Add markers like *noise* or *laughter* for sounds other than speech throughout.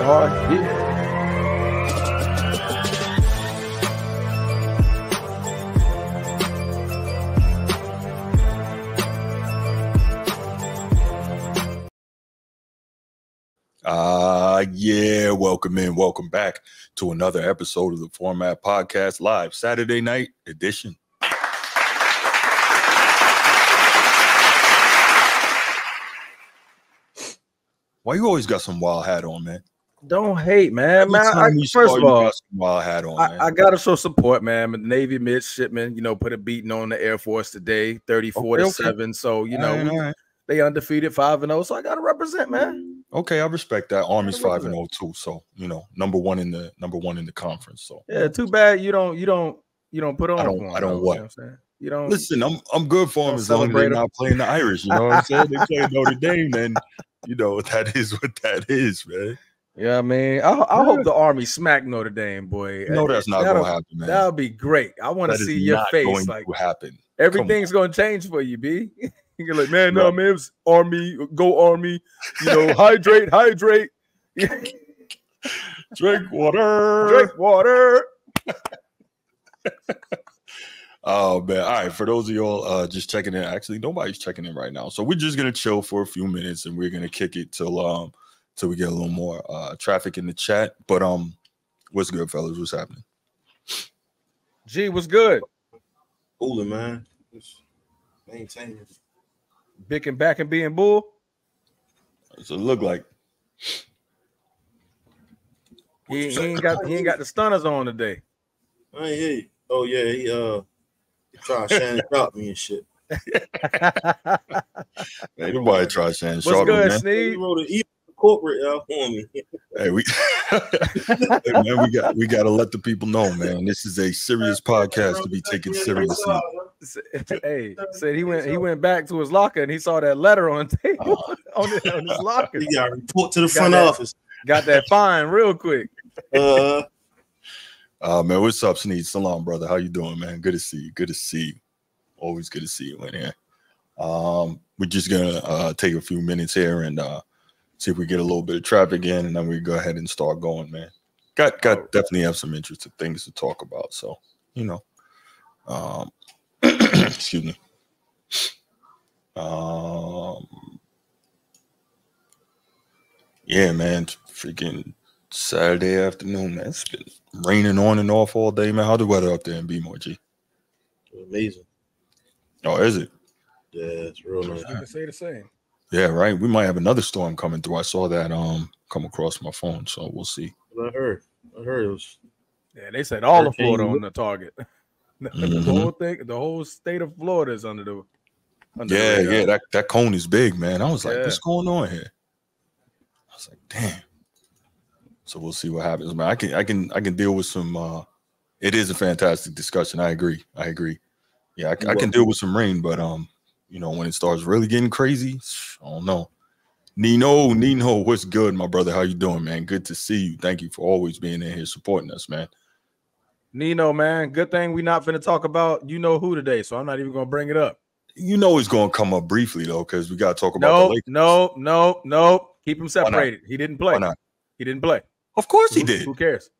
are. Uh yeah, welcome in, welcome back to another episode of the Format Podcast Live Saturday night edition. Why you always got some wild hat on, man? Don't hate, man. Man I, first of all, basketball hat on. I, I, gotta show support, man. The Navy midshipmen, you know, put a beating on the Air Force today, 34 Okay, to okay. 7. So, you know, right, right. they undefeated 5 and 0. So I gotta represent, man. Mm-hmm. okay, I respect that. Army's five and zero oh, too, so you know, number one in the number one in the conference. So Yeah, too bad you don't you don't you don't put on. I don't- 'em, I don't though, what? You know what You don't listen, I'm I'm good for them as long as they're not playing the Irish. You know what I'm saying? They play Notre *laughs* Dame, then you know *laughs* that is what that is, man. Yeah, man. I, I hope the army smack Notre Dame, boy. You know that's not That'll- gonna happen, man. That'll be great. I want to That is see your not face. going Like to happen. everything's gonna change for you, B. *laughs* You're like, man, no, Right. man, it's army, go army, you know, *laughs* hydrate, hydrate, *laughs* Drink water. drink water. Oh man! All right, for those of y'all uh, just checking in, actually nobody's checking in right now, so we're just gonna chill for a few minutes and we're gonna kick it till um till we get a little more uh traffic in the chat. But um, what's good, fellas? What's happening? G what's good. Cooling, man. Just maintaining. Bick and back and being bull. So it look like He, he ain't got he ain't got the stunners on today. I ain't hear you. Oh yeah, he uh he tried to Shannon drop me and shit. *laughs* ain't nobody try Shannon What's Sharpe, good, man. He Sneed? wrote an email corporate out on me. Hey, we, *laughs* hey, man, we got we got to let the people know, man. This is a serious podcast to be taken seriously. *laughs* Hey, said he went he went back to his locker and he saw that letter on table *laughs* on, his, on his locker. He got to report to the Got front that. office. Got that fine real quick. Uh, Uh man, what's up, Sneed? Salam, brother. How you doing, man? Good to see you. Good to see you. Always good to see you in here. Um, we're just gonna uh take a few minutes here and uh see if we get a little bit of traffic in, and then we go ahead and start going, man. Got got definitely have some interesting things to talk about. So, you know. Um *clears throat* excuse me. Um yeah, man. Freaking Saturday afternoon, man. It's been raining on and off all day, man. How the weather up there in G. amazing. Oh, is it? Yeah, it's real nice. You can say the same. Yeah, right. We might have another storm coming through. I saw that um come across my phone, so we'll see. I heard. I heard it was Yeah, they said all of Florida on the target. *laughs* the Mhm. whole thing, the whole state of Florida is under the. Under Yeah, radar. yeah, that, that cone is big, man. I was like, Yeah. what's going on here? I was like, damn. So we'll see what happens, man. I can I can I can deal with some uh it is a fantastic discussion. I agree. I agree. Yeah, I, I can deal with some rain, but um, you know, when it starts really getting crazy, I don't know. Nino, Nino, what's good, my brother? How you doing, man? Good to see you. Thank you for always being in here supporting us, man. Nino, man, good thing we not finna talk about you know who today, so I'm not even gonna bring it up. You know it's gonna come up briefly though, because we gotta talk about the No, Lakers. no, no, no. Keep him separated. He didn't play. Why not? He didn't play. Of course he Who- did. Who cares?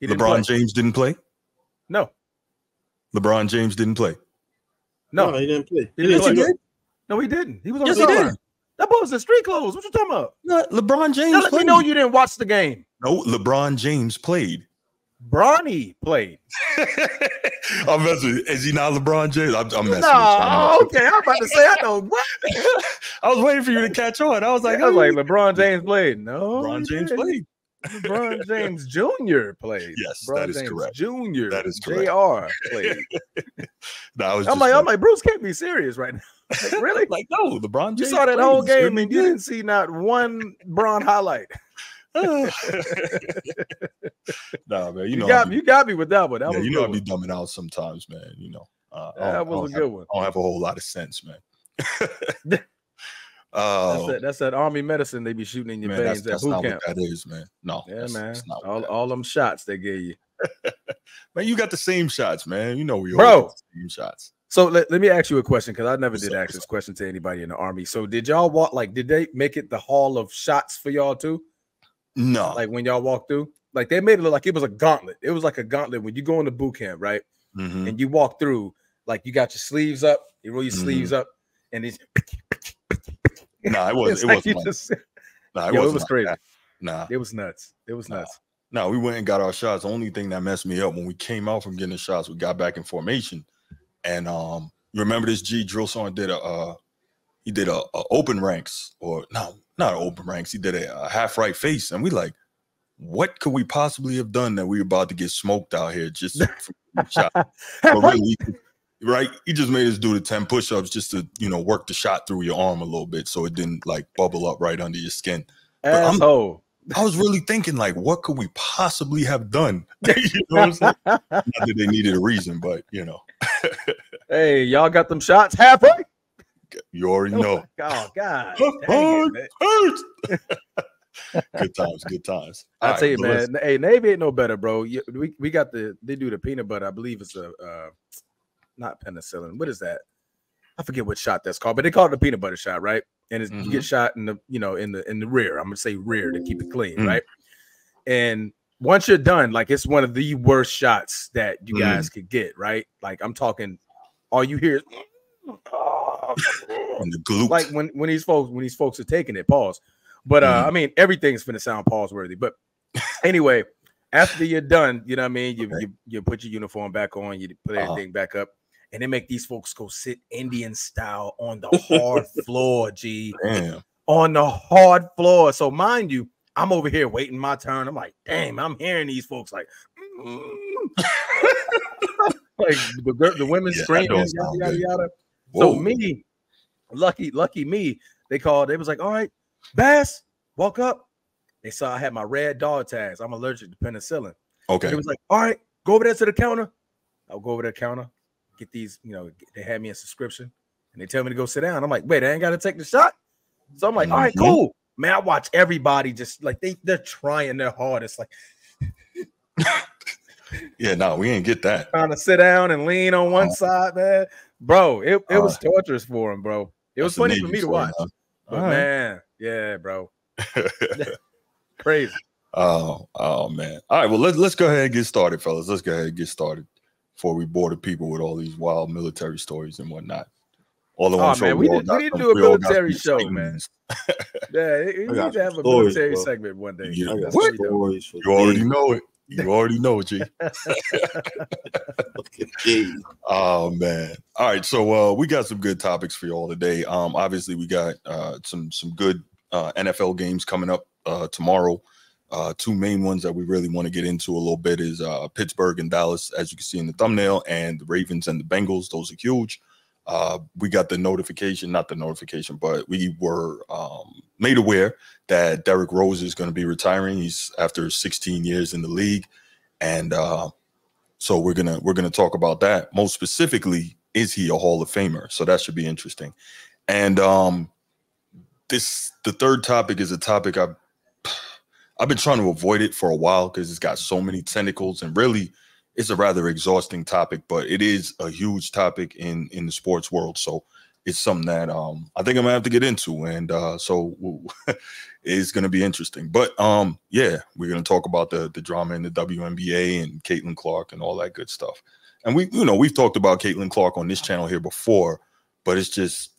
He didn't LeBron play. James didn't play. No, LeBron James didn't play. No, he didn't play. He didn't He didn't no, he didn't. He was on Yes, the he did. That boy was in street clothes. What you talking about? No, LeBron James Now let me know you didn't watch the game. no, LeBron James played. Bronny played. *laughs* I'm messing. with- Is he not LeBron James? I'm, I'm messing. with you. No, I'm okay. I'm about to say I know what. *laughs* I was waiting for you to catch on. I was like, I was like LeBron James played. No, LeBron James played. LeBron James Jr. played. Yes, LeBron that is James correct. Jr. That is correct. Jr. *laughs* played. No, I was I'm like, I'm like, Bruce can't be serious right now. *laughs* Like, really? *laughs* like, no, LeBron You James. saw that whole game and you did. didn't see not one Bron highlight. nah, man. You You, know, got me, be, you got me with that one. That yeah, was you know, I good be dumbing out sometimes, man. You know, uh, That was a good one. I don't have a whole lot of sense, man. That's, Oh, that, that's that army medicine they be shooting in your man, that's, veins at boot not camp. what that is, man. No, Yeah, that's, man. that's All, all them shots they gave you. *laughs* Man, you got the same shots, man. You know we Bro. same shots. So let, let me ask you a question because I never What's did up, ask this question to anybody in the army. So did y'all walk like did they make it the hall of shots for y'all too? No, Like when y'all walk through, like they made it look like it was a gauntlet. It was like a gauntlet when you go into boot camp, right? Mhm. And you walk through, like you got your sleeves up, you roll your Mhm. sleeves up, and it's Nah, it *laughs* was it like wasn't. like- just, nah, yo, it was like crazy. that. Nah, It was nuts. It was Nah. nuts. no, we went and got our shots. The only thing that messed me up when we came out from getting the shots, we got back in formation, and um, you remember this G drill song did a uh, he did a, a open ranks or no, not open ranks. He did a, a half right face, and we like, what could we possibly have done that we were about to get smoked out here just *laughs* from shot? But really, right? He just made us do the 10 push-ups just to, you know, work the shot through your arm a little bit so it didn't like bubble up right under your skin. Asshole. I was really thinking, like, what could we possibly have done? *laughs* you know what I'm saying? *laughs* Not that they needed a reason, but you know, *laughs* hey, y'all got them shots halfway? you already know. Oh God. it. Good times, good times. I All tell you, right, man. Hey, Navy ain't no better, bro. We we got the they do the peanut butter. I believe it's a uh, not penicillin. What is that? I forget what shot that's called, but they call it the peanut butter shot, right? And it's, you get shot in the you know in the in the rear. I'm gonna say rear to keep it clean, Mm. right? And once you're done, like it's one of the worst shots that you Mm. guys could get, right? Like I'm talking, all you hear is *laughs* on the glute. *laughs* like when when these folks when these folks are taking it pause but uh Mhm. i mean everything's gonna sound pause worthy but anyway after you're done you know what i mean you Okay. you, you put your uniform back on you put Uh-huh. everything back up and they make these folks go sit indian style on the *laughs* hard floor g Damn. on the hard floor so mind you i'm over here waiting my turn i'm like damn i'm hearing these folks like "Mm." *laughs* like the, the women Yeah, screaming yada, yada, yada. So me, lucky, lucky me, they called. They was like, "All right, Bass, walk up." They saw I had my red dog tags. I'm allergic to penicillin. Okay. It was like, "All right, go over there to the counter." I'll go over to the counter, get these. You know, they had me a subscription, and they tell me to go sit down. I'm like, "Wait, I ain't got to take the shot." So I'm like, "All right, Mhm. cool." Man, I watch everybody just like they they're trying their hardest, like *laughs* Yeah, no, we ain't get that. trying to sit down and lean on one Uh, side, man. Bro, it, it was uh, torturous for him, bro. It was funny for me to watch. But right. man, yeah, bro. *laughs* *laughs* Crazy. Oh, oh man. All right, well let's let's go ahead and get started, fellas. Let's go ahead and get started before we bore the people with all these wild military stories and whatnot. All Oh, I'm man, we all need- we *laughs* *laughs* need to do a we all got military show, exciting man. Yeah, you I need to have a stories, military bro. segment one day. You- I got That's some what stories You already know it. You already know it, G. *laughs* Days. Oh man. All right. So uh we got some good topics for you all today. Um obviously we got uh some some good uh NFL games coming up uh tomorrow. Uh two main ones that we really want to get into a little bit is uh Pittsburgh and Dallas, as you can see in the thumbnail, and the Ravens and the Bengals. Those are huge. Uh we got the notification, not the notification, but we were um made aware that Derrick Rose is going to be retiring. He's after 16 years in the league. And uh so we're gonna we're gonna talk about that. Most specifically, is he a Hall of Famer? So that should be interesting. And um, this the third topic is a topic I've I've been trying to avoid it for a while because it's got so many tentacles and really it's a rather exhausting topic, but it is a huge topic in in the sports world. So it's something that um I think I'm gonna have to get into, and uh, so *laughs* it's gonna be interesting. But um yeah, we're gonna talk about the the drama in the WNBA and Caitlin Clark and all that good stuff. And we you know we've talked about Caitlin Clark on this channel here before, but it's just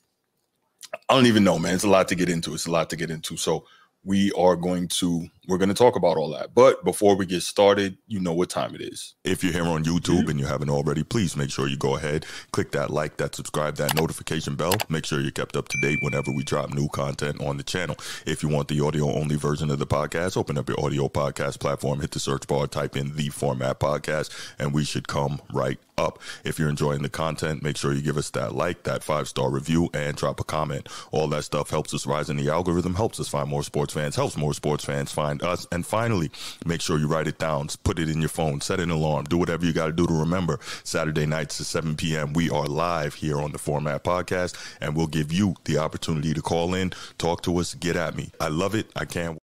I don't even know, man. It's a lot to get into. It's a lot to get into. So we are going to we're going to talk about all that. But before we get started, you know what time it is. If you're here on YouTube and you haven't already, please make sure you go ahead, click that like, that subscribe, that notification bell. Make sure you're kept up to date whenever we drop new content on the channel. If you want the audio only version of the podcast, open up your audio podcast platform, hit the search bar, type in the format podcast, and we should come right up. If you're enjoying the content, make sure you give us that like, that five star review, and drop a comment. All that stuff helps us rise in the algorithm, helps us find more sports fans, helps more sports fans find us. And finally, make sure you write it down, put it in your phone, set an alarm, do whatever you got to do to remember. Saturday nights at 7 p.m., we are live here on the Format Podcast, and we'll give you the opportunity to call in, talk to us, get at me. I love it. I can't.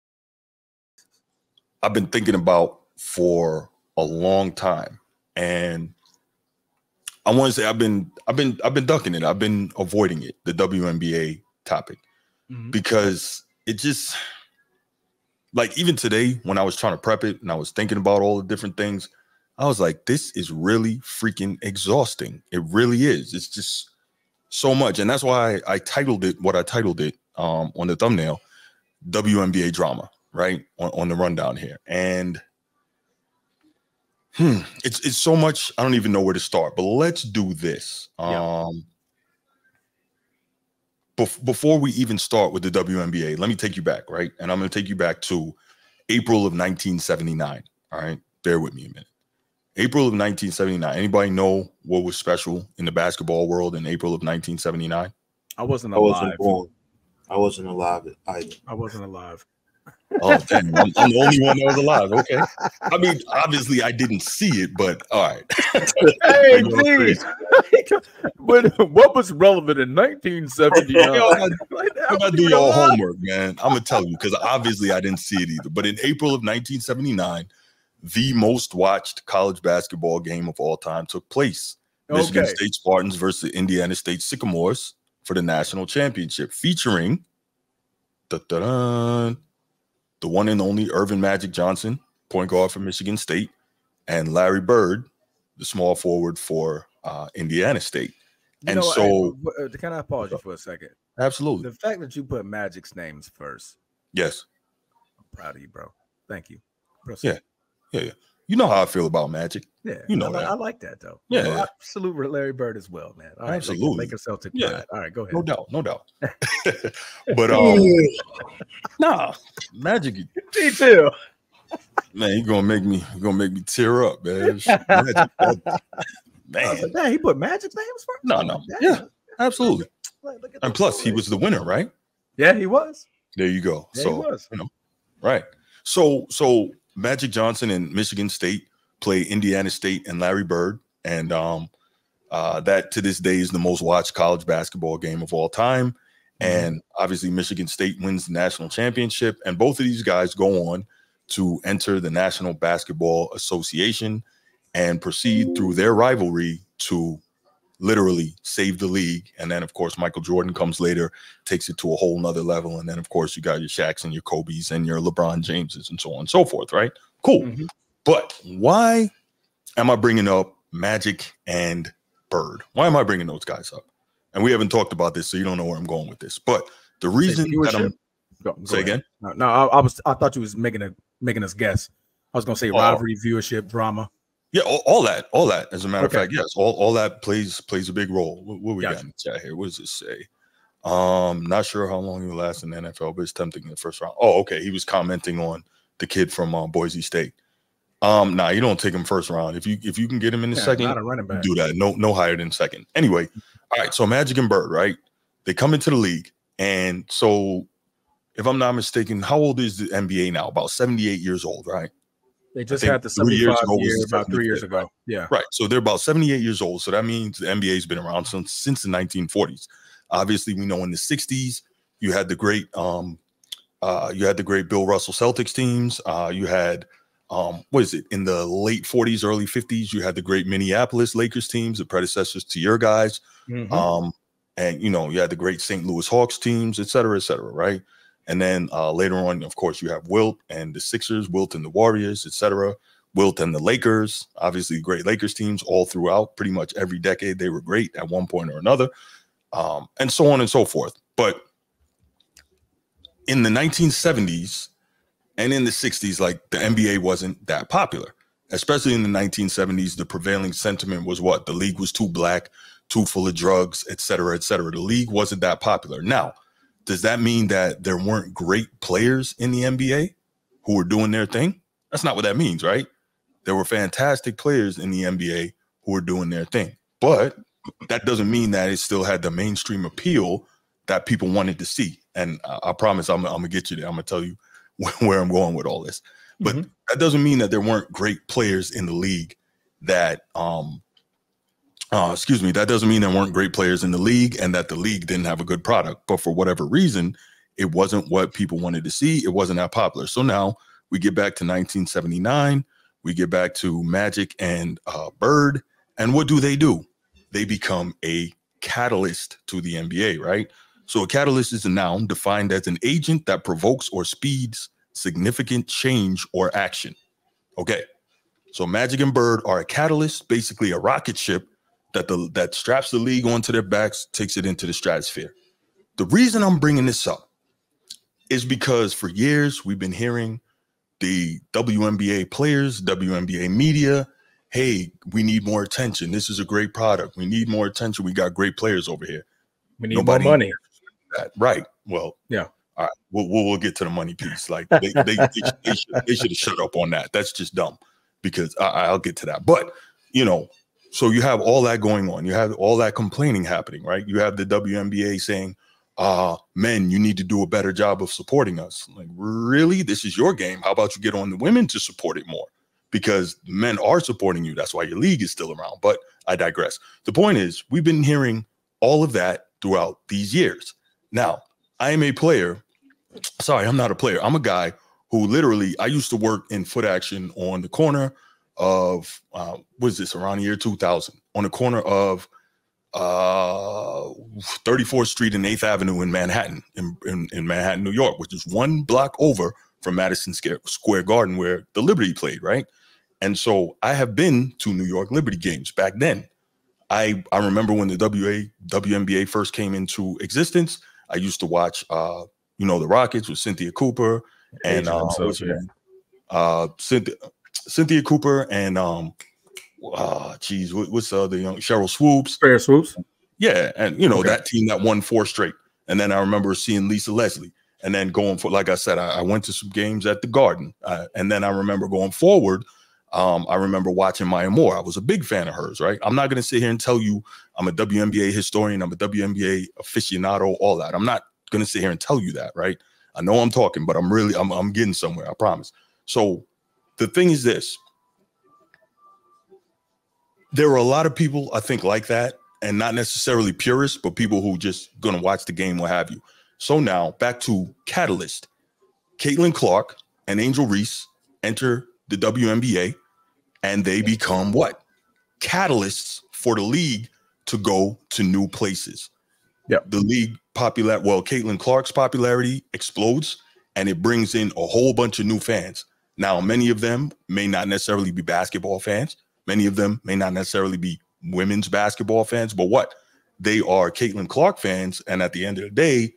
I've been thinking about for a long time, and I want to say I've been I've been I've been ducking it. I've been avoiding it, the WNBA topic, Mhm. because it just like even today when I was trying to prep it and I was thinking about all the different things, I was like, this is really freaking exhausting. It really is. It's just so much. And that's why I, titled it what I titled it um, on the thumbnail WNBA drama, right? On, on the rundown here. And hmm, it's it's so much, I don't even know where to start, but let's do this. Yeah. Um bef- before we even start with the WNBA, let me take you back, right? And I'm going to take you back to April of 1979. All right, bear with me a minute. April of 1979. Anybody know what was special in the basketball world in April of 1979? I wasn't I wasn't alive. born. I wasn't alive either. I wasn't alive. Oh, damn. I'm, I'm the only one that was alive. Okay. I mean, obviously, I didn't see it, but all right. Hey, *laughs* geez. but what was relevant in 1979? Yo, I- Like, I I'm gonna do your homework, man. I'm gonna tell you because obviously I didn't see it either. But in April of 1979, the most watched college basketball game of all time took place. Michigan Okay. State Spartans versus Indiana State Sycamores for the national championship, featuring da-da-dun, the one and only Earvin Magic Johnson, point guard for Michigan State, and Larry Bird, the small forward for uh, Indiana State. You And know, so- w- uh, can I pause you for a second? Absolutely, The fact that you put Magic's names first, yes. I'm proud of you, bro. Thank you. Proceed. You know how I feel about Magic. Yeah, You know I, that. I like that though. Yeah, You know. I salute Larry Bird as well, man. All right, Absolutely. Laker, Laker Celtic. Yeah. All right, go ahead. No doubt, no doubt. *laughs* *laughs* but um, *laughs* nah, Magic, Me too. man, you gonna make me, you gonna make me tear up, man. Magic, Oh, man, he put Magic's names first. No, no. Yeah. absolutely. Like, look at And plus, he was the winner, right? Yeah, he was. There you go. Yeah, so he was. right, so so Magic Johnson and Michigan State play Indiana State and Larry Bird, and um, uh, that to this day is the most watched college basketball game of all time. And obviously, Michigan State wins the national championship, and both of these guys go on to enter the National Basketball Association and proceed through their rivalry to literally save the league. And then, of course, Michael Jordan comes later, takes it to a whole nother level. And then, of course, you got your Shaqs and your Kobe's and your LeBron Jameses and so on and so forth, right? Cool. Mhm. But why am I bringing up Magic and Bird? Why am I bringing those guys up? And we haven't talked about this, so you don't know where I'm going with this. But the reason that I'm? Go, go say ahead. again, No, no I, I was. I thought you was making a making us guess. I was gonna say Oh. rivalry, viewership, drama. Yeah, all, all that, all that. As a matter Okay. of fact, yes, all, all that plays plays a big role. What, what we got in the chat here? What does this say? Um, not sure how long he will last in the NFL, but it's tempting in the first round. Oh, okay. He was commenting on the kid from uh, Boise State. Um, nah, you don't take him first round. If you if you can get him in the Yeah, second, not a running back. do that. No, no higher than second. Anyway, all right. So Magic and Bird, right? They come into the league, and so if I'm not mistaken, how old is the NBA now? About 78 years old, right? They just had the three years 75 ago year, about three years 75th, ago. Yeah. Right. So they're about 78 years old. So that means the NBA's been around since since the 1940s. Obviously, we know in the 60s you had the great um uh you had the great Bill Russell Celtics teams. Uh you had um what is it in the late 40s, early 50s, you had the great Minneapolis Lakers teams, the predecessors to your guys. Mhm. Um, and you know, you had the great St. Louis Hawks teams, et cetera, et cetera, right? And then uh, later on, of course, you have Wilt and the Sixers, Wilt and the Warriors, etc. Wilt and the Lakers, obviously great Lakers teams all throughout pretty much every decade. They were great at one point or another, um, and so on and so forth. But in the 1970s and in the 60s, like the NBA wasn't that popular, especially in the 1970s. The prevailing sentiment was what the league was too black, too full of drugs, et cetera, et cetera. The league wasn't that popular. Now, does that mean that there weren't great players in the NBA who were doing their thing? That's not what that means, right? There were fantastic players in the NBA who were doing their thing. But that doesn't mean that it still had the mainstream appeal that people wanted to see. And I, I promise I'm, I'm gonna get you there. I'm gonna tell you *laughs* where I'm going with all this. But Mhm. that doesn't mean that there weren't great players in the league that um uh, excuse me, that doesn't mean there weren't great players in the league and that the league didn't have a good product. But for whatever reason, it wasn't what people wanted to see. It wasn't that popular. So now we get back to 1979. We get back to Magic and uh, Bird. And what do they do? They become a catalyst to the NBA, right? So a catalyst is a noun defined as an agent that provokes or speeds significant change or action. Okay. So Magic and Bird are a catalyst, basically a rocket ship that the that straps the league onto their backs, takes it into the stratosphere. The reason I'm bringing this up is because for years we've been hearing the WNBA players, WNBA media, hey, we need more attention. This is a great product. We need more attention. We got great players over here. We need Nobody more money. That. Right. Well, yeah. All right. We'll, we'll, we'll get to the money piece. Like they, they, they, should, they should have shut up on that. That's just dumb because I, I'll get to that. But, you know, so you have all that going on. You have all that complaining happening, right? You have the WNBA saying, uh, men, you need to do a better job of supporting us. Like, really? This is your game. How about you get on the women to support it more? Because men are supporting you. That's why your league is still around. But I digress. The point is, we've been hearing all of that throughout these years. Now, I am a player. Sorry, I'm not a player. I'm a guy who literally, I used to work in foot action on the corner of, uh, what is this, around the year 2000, on the corner of uh 34th Street and 8th Avenue in Manhattan, in, in, in, Manhattan, New York, which is one block over from Madison Square Garden where the Liberty played, right? And so I have been to New York Liberty games back then. I I remember when the WA WNBA first came into existence. I used to watch uh, you know, the Rockets with Cynthia Cooper and uh, uh Cynthia, Cynthia Cooper and um uh geez, what, what's the other young Sheryl Swoopes? Sheryl Swoopes. Yeah, and you know okay. that team that won four straight. And then I remember seeing Lisa Leslie, and then going for like I said, I, I went to some games at the Garden, uh, and then I remember going forward. Um, I remember watching Maya Moore. I was a big fan of hers. Right, I'm not going to sit here and tell you I'm a WNBA historian, I'm a WNBA aficionado, all that. I'm not going to sit here and tell you that. Right, I know I'm talking, but I'm really I'm I'm getting somewhere. I promise. So the thing is this there are a lot of people I think like that, and not necessarily purists, but people who just gonna watch the game, what have you. So now back to Catalyst. Caitlin Clark and Angel Reese enter the WNBA, and they become what? Catalysts for the league to go to new places. Yeah. The league popular well, Caitlin Clark's popularity explodes and it brings in a whole bunch of new fans. Now, many of them may not necessarily be basketball fans, Many of them may not necessarily be women's basketball fans, but what? They are Caitlin Clark fans. And at the end of the day,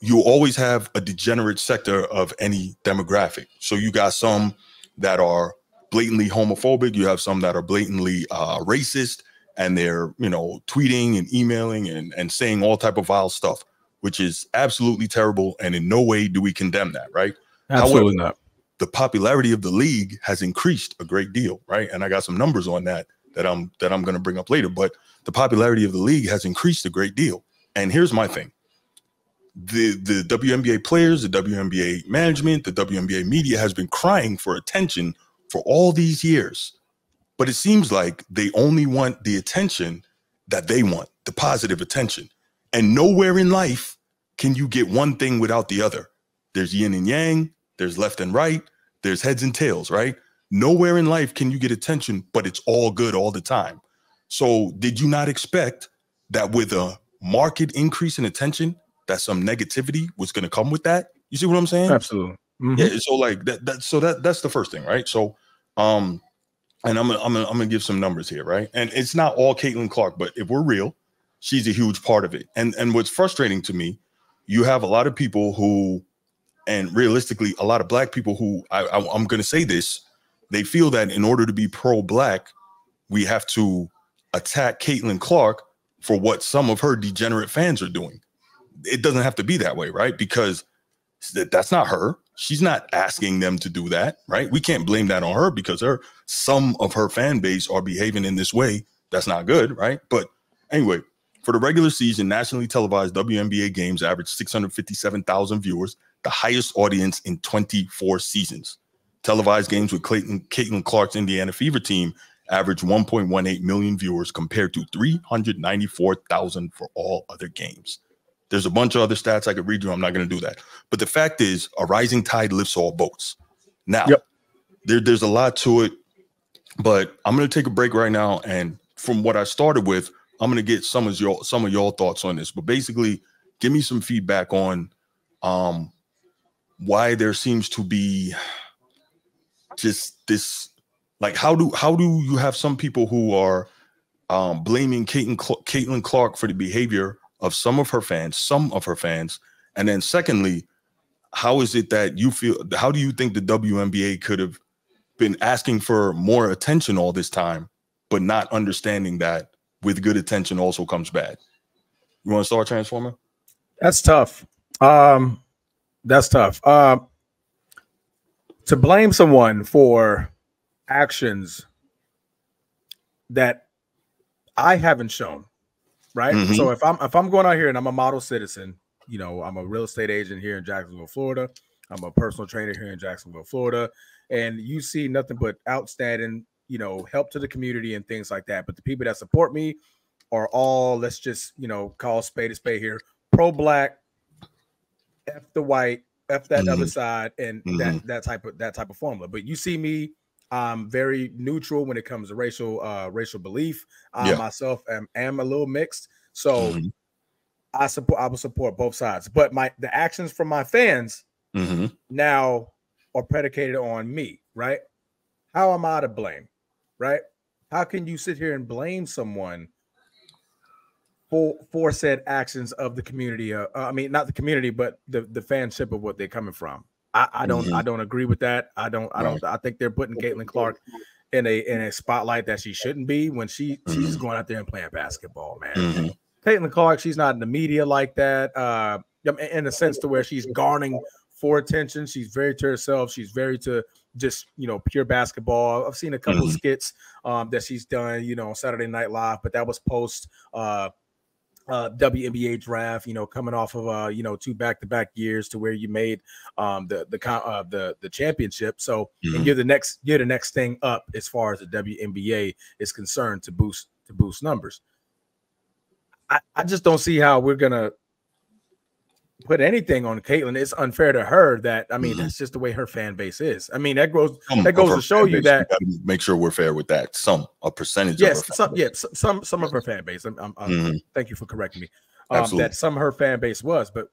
you always have a degenerate sector of any demographic. So you got some that are blatantly homophobic, you have some that are blatantly uh, racist, and they're you know tweeting and emailing and, and saying all type of vile stuff, which is absolutely terrible. And in no way do we condemn that, right? Absolutely However, not the popularity of the league has increased a great deal, right? And I got some numbers on that that I'm that I'm going to bring up later, but the popularity of the league has increased a great deal. And here's my thing. The the WNBA players, the WNBA management, the WNBA media has been crying for attention for all these years. But it seems like they only want the attention that they want, the positive attention. And nowhere in life can you get one thing without the other. There's yin and yang, there's left and right, there's heads and tails, right? Nowhere in life can you get attention, but it's all good all the time. So, did you not expect that with a market increase in attention, that some negativity was going to come with that? You see what I'm saying? Absolutely. Mm-hmm. Yeah. So, like that, that. So that that's the first thing, right? So, um, and I'm gonna, I'm gonna I'm gonna give some numbers here, right? And it's not all Caitlin Clark, but if we're real, she's a huge part of it. And and what's frustrating to me, you have a lot of people who and realistically, a lot of black people who I, I, I'm going to say this, they feel that in order to be pro-black, we have to attack Caitlin Clark for what some of her degenerate fans are doing. It doesn't have to be that way, right? Because that's not her. She's not asking them to do that, right? We can't blame that on her because her some of her fan base are behaving in this way. That's not good, right? But anyway, for the regular season, nationally televised WNBA games averaged 657,000 viewers the highest audience in 24 seasons. Televised games with Clayton, Caitlin Clark's Indiana Fever team averaged 1.18 million viewers compared to 394,000 for all other games. There's a bunch of other stats I could read you. I'm not going to do that. But the fact is, a rising tide lifts all boats. Now, yep. there, there's a lot to it, but I'm going to take a break right now. And from what I started with, I'm going to get some of your some of your thoughts on this. But basically, give me some feedback on um, why there seems to be just this like how do how do you have some people who are um, blaming Caitlin, Cl- Caitlin Clark for the behavior of some of her fans, some of her fans, and then secondly, how is it that you feel? How do you think the WNBA could have been asking for more attention all this time, but not understanding that with good attention also comes bad? You want to start transforming? That's tough. Um, that's tough. Um, to blame someone for actions that I haven't shown, right? Mhm. So if I'm if I'm going out here and I'm a model citizen, you know, I'm a real estate agent here in Jacksonville, Florida. I'm a personal trainer here in Jacksonville, Florida, and you see nothing but outstanding, you know, help to the community and things like that. But the people that support me are all, let's just, you know, call spade a spade here, pro black, f the white, f that other Mhm. side, and that that type of that type of formula. But you see me, I'm very neutral when it comes to racial uh racial belief. I Yeah. myself am am a little mixed, so Mhm. I support I will support both sides. But my the actions from my fans Mhm. now are predicated on me, right? How am I to blame, right? How can you sit here and blame someone for for said actions of the community? Uh, I mean, not the community, but the the fanship of what they're coming from. I, I don't I don't agree with that. I don't I don't I think they're putting Caitlin Clark in a in a spotlight that she shouldn't be when she she's going out there and playing basketball, man. Mhm. Caitlin Clark, she's not in the media like that. Uh, in a sense to where she's garnering for attention. She's very to herself. She's very to just you know pure basketball. I've seen a couple of Mhm. skits um, that she's done, you know, on Saturday Night Live, but that was post uh, uh, WNBA draft. You know, coming off of uh, you know two back to back years to where you made um, the the uh, the the championship. So Mhm. and you're the next you're the next thing up as far as the WNBA is concerned to boost to boost numbers. I, I just don't see how we're gonna put anything on Caitlin. It's unfair to her that I mean Mhm. that's just the way her fan base is. I mean that goes Some that goes to show you base, that make sure we're fair with that. Some a percentage. yes, of her some yeah, some some of her fan base. I'm, I'm, I'm- Mhm. thank you for correcting me. Um, that some of her fan base was, but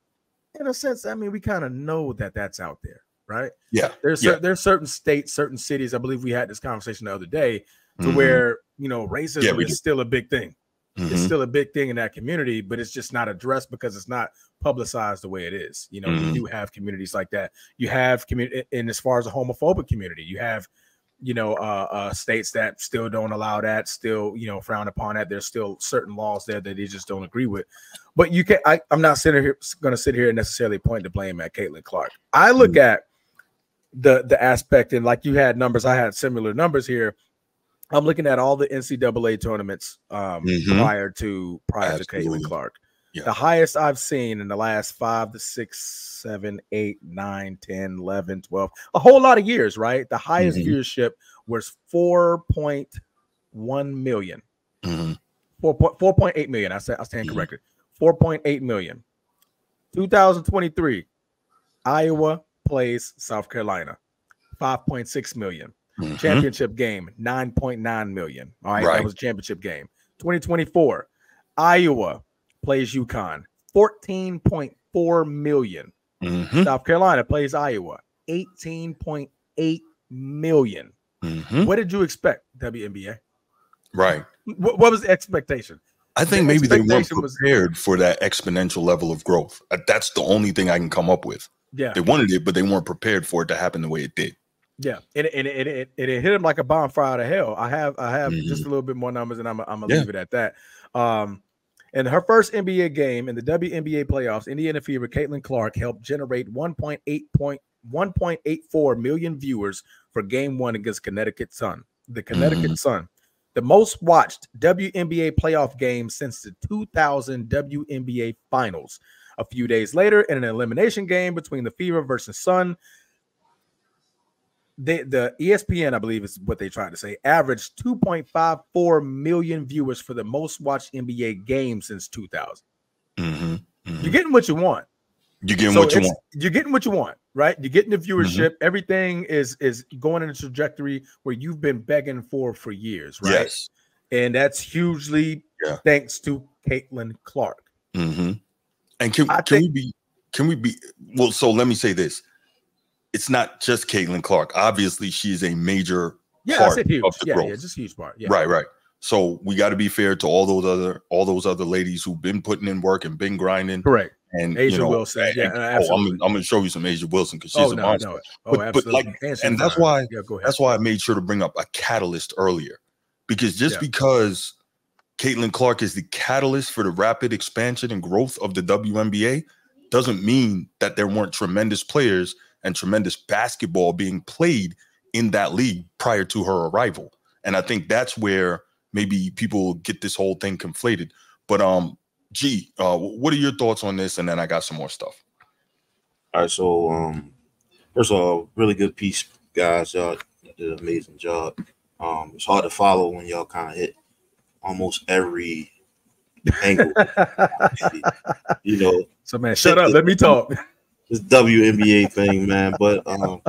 in a sense, I mean, we kind of know that that's out there, right? Yeah. There's Yeah. cer- there's certain states, certain cities. I believe we had this conversation the other day, to Mhm. where you know racism Yeah, is still a big thing. It's Mhm. still a big thing in that community, but it's just not addressed because it's not publicized the way it is. You know, Mhm. you do have communities like that. You have community, and as far as a homophobic community, you have, you know, uh, uh, states that still don't allow that, still, you know, frown upon that. There's still certain laws there that they just don't agree with. But you can, I, I'm not sitting here going to sit here and necessarily point the blame at Caitlin Clark. I look Mm. at the the aspect, and like you had numbers, I had similar numbers here. I'm looking at all the NCAA tournaments um, Mhm. prior to prior to Absolutely. Caitlin Clark. Yeah. The highest I've seen in the last five to six, seven, eight, nine, 10, 11, 12, a whole lot of years, right? The highest Mhm. viewership was 4.1 million. Mhm. 4, 4.8 million. I said I stand Mhm. corrected. 4.8 million. 2023, Iowa plays South Carolina. 5.6 million Mhm. championship game 9.9 million all right, that was a championship game 2024 iowa plays UConn 14.4 million Mhm. south carolina plays iowa 18.8 million Mhm. what did you expect WNBA Right. what, what was the expectation I think The maybe they weren't expectation was- prepared for that exponential level of growth. Uh, That's the only thing I can come up with. yeah They wanted it, but they weren't prepared for it to happen the way it did. Yeah and, it- and, it, it, it, it hit him like a bonfire to hell i have i have just a little bit more numbers and i'm, I'm gonna Yeah. leave it at that um in her first NBA game in the WNBA playoffs, Indiana Fever Caitlin Clark helped generate 1.8 point 1.84 million viewers for game one against Connecticut Sun. The Connecticut Sun, the most watched WNBA playoff game since the 2000 WNBA finals. A few days later, in an elimination game between the Fever versus Sun, they, the E ESPN, I believe, is what they tried to say, averaged 2.54 million viewers for the most watched NBA game since 2000. Mhm. You're getting what you want. You're getting So what you want. You're getting what you want, right? You're getting the Mm-hmm. viewership. Everything is is going in a trajectory where you've been begging for for years, right? Yes. And that's hugely Yeah. thanks to Caitlin Clark. hmm And can I can we be can we be well? So let me say this: it's not just Caitlin Clark. Obviously, she is a major Yeah, part of the Yeah, growth. yeah, just huge part. Yeah. Right, right. So we got to be fair to all those other all those other ladies who've been putting in work and been grinding. Correct. And A'ja you know, Wilson, and- yeah, and- oh, I'm, I'm gonna show you some A'ja Wilson because she's oh a no, monster. no. Oh, But- but, absolutely. like, and, and that's why- Yeah, go ahead. That's why I made sure to bring up a catalyst earlier, because just Yeah. because Caitlin Clark is the catalyst for the rapid expansion and growth of the WNBA doesn't mean that there weren't tremendous players and tremendous basketball being played in that league prior to her arrival. And I think that's where maybe people get this whole thing conflated. But um, G, uh, what are your thoughts on this? And then I got some more stuff. All right, so um, first of all, really good piece, guys. Y'all did an amazing job. Um, it's hard to follow when y'all kind of hit almost every angle. *laughs* you know, so man, shut up. Let me talk. This WNBA thing, man. But um,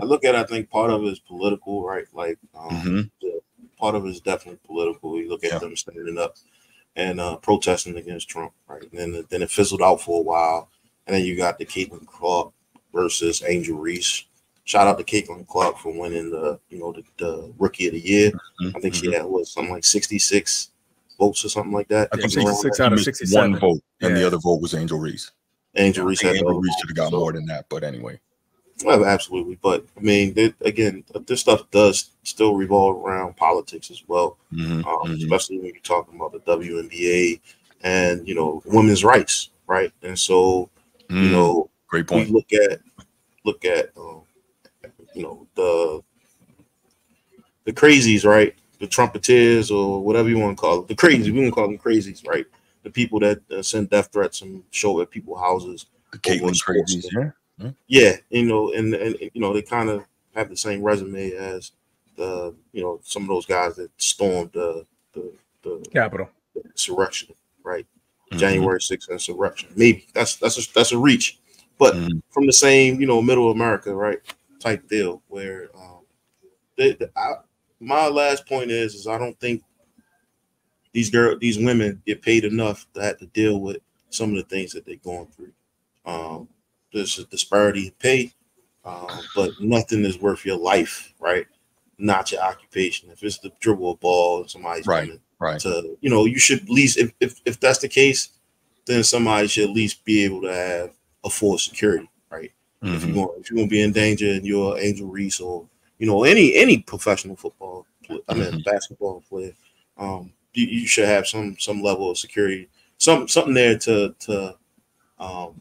I look at, it, I think part of it is political, right? Like, um, Mhm. the- part of it is definitely political. You look at Yeah. them standing up and uh, protesting against Trump, right? And then, then it fizzled out for a while, and then you got the Caitlin Clark versus Angel Reese. Shout out to Caitlin Clark for winning the, you know, the, the Rookie of the Year. I think she had what something like sixty six votes or something like that. I think Something 66 out of 67. one vote, and the other vote was Angel Reese. Angel Reese had Angel Reese should have got so- more than that, but anyway. Well, absolutely, but I mean, they, again, this stuff does still revolve around politics as well, Mhm, um, mhm. especially when you're talking about the WNBA and you know women's rights, right? And so you Mm, know great we point. look at look at um, you know the the crazies, right? The trumpeters or whatever you want to call it, the crazies. We want to call them crazies, right? The people that uh, send death threats and show at people's houses The Caitlin sports crazies, team. yeah. yeah, you know, and and you know they kind of have the same resume as the you know some of those guys that stormed the the, the Capitol. insurrection, right? Mhm. January 6th insurrection. Maybe that's that's a, that's a reach, but Mhm. from the same you know middle America, right? Type deal where um, they, the- I, my last point is is I don't think these girl these women get paid enough to have to deal with some of the things that they're going through. Um, there's a disparity in pay, um, but nothing is worth your life, right? Not your occupation. If it's the dribble a ball and somebody's Right. coming Right. to, you know, you should at least if, if if that's the case, then somebody should at least be able to have a full security, right? If Mhm. you're going if you're gonna be in danger and you're Angel Reese or you know any any professional football, I mean Mhm. basketball player, um, you, you should have some some level of security, some something there to to um,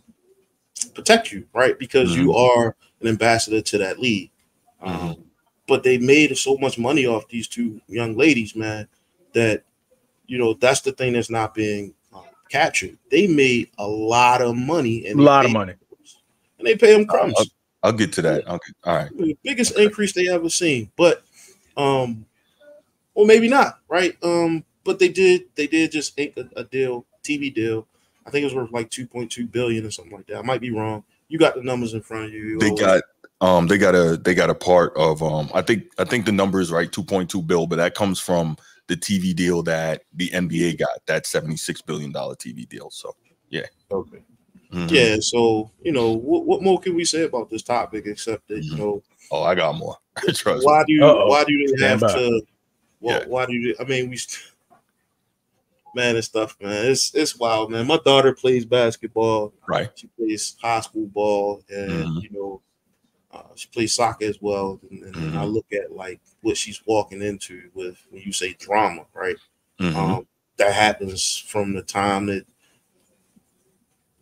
protect you, right? Because you are an ambassador to that league. Um, But they made so much money off these two young ladies, man, that you know that's the thing that's not being um, captured. They made a lot of money A and they lot of paid- money. and they pay them crumbs Uh, I'll get to that. Okay. All right. the biggest increase they ever seen. But um, well, maybe not, right? Um, but they did they did just ink a, a deal, TV deal. I think it was worth like 2.2 billion or something like that. I might be wrong. You got the numbers in front of you. They Or- got um they got a they got a part of um I think I think the number is right 2.2 bill, but that comes from the TV deal that the NBA got, that 76 billion dollar TV deal. So yeah. okay. mhm. Yeah, so you know, what, what more can we say about this topic except that you Mhm. know Oh, I got more. *laughs* Trust me. why do you Uh-oh. why do they have by. to why, Yeah. why do you I mean we st- man and stuff man it's it's wild man my daughter plays basketball Right. she plays high school ball and Mhm. you know uh, she plays soccer as well and, and then I look at like what she's walking into with when you say drama right Mhm. um that happens from the time that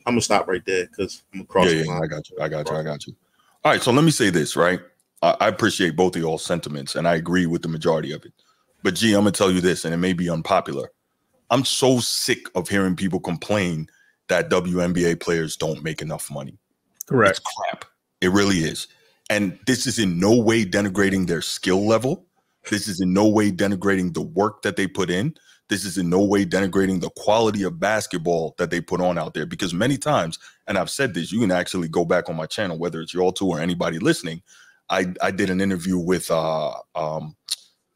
I'm gonna stop right there because I'm across yeah, the yeah, line. I got you. I got you. I got you. All right. So let me say this, right? I, I appreciate both of y'all sentiments and I agree with the majority of it. But gee, I'm gonna tell you this, and it may be unpopular. I'm so sick of hearing people complain that WNBA players don't make enough money. Correct. It's crap. It really is. And this is in no way denigrating their skill level. This is in no way denigrating the work that they put in. This is in no way denigrating the quality of basketball that they put on out there. Because many times, and I've said this, you can actually go back on my channel, whether it's y'all two or anybody listening. I, I did an interview with uh um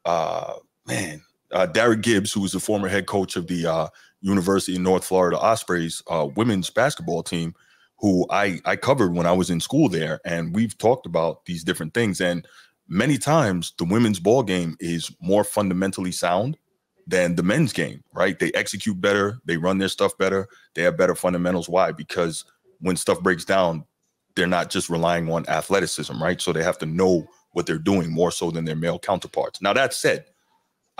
uh man uh Derek Gibbs, who was the former head coach of the uh University of North Florida Ospreys uh women's basketball team, who I I covered when I was in school there, and we've talked about these different things. And many times, the women's ball game is more fundamentally sound than the men's game. Right? They execute better, they run their stuff better, they have better fundamentals. Why? Because when stuff breaks down, they're not just relying on athleticism, right? So they have to know what they're doing more so than their male counterparts. Now that said,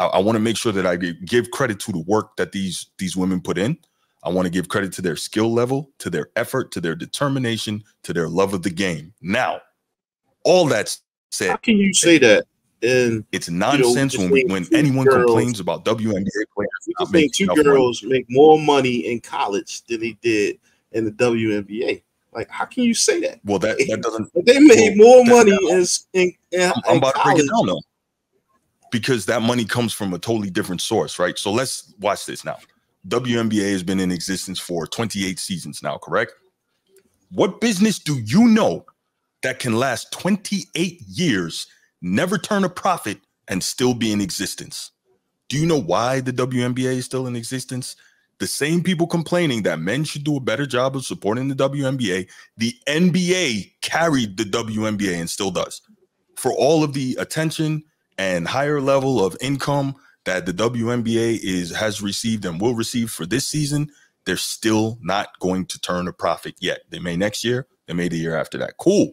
I, I want to make sure that I give credit to the work that these these women put in. I want to give credit to their skill level, to their effort, to their determination, to their love of the game. Now, all that said, how can you say that? And it's nonsense you know, when when anyone girls, complains about WNBA players. You think two girls money. make more money in college than they did in the WNBA. Like, how can you say that? Well, that, that *laughs* doesn't. they made more money in, in, in, I'm, about college. to break it down though, because that money comes from a totally different source, right? So let's watch this now. WNBA has been in existence for 28 seasons now, correct? What business do you know that can last 28 years, never turn a profit, and still be in existence? Do you know why the WNBA is still in existence? the same people complaining that men should do a better job of supporting the WNBA, the NBA carried the WNBA and still does. For all of the attention and higher level of income that the WNBA is has received and will receive for this season, they're still not going to turn a profit yet. They may next year, they may the year after that. Cool.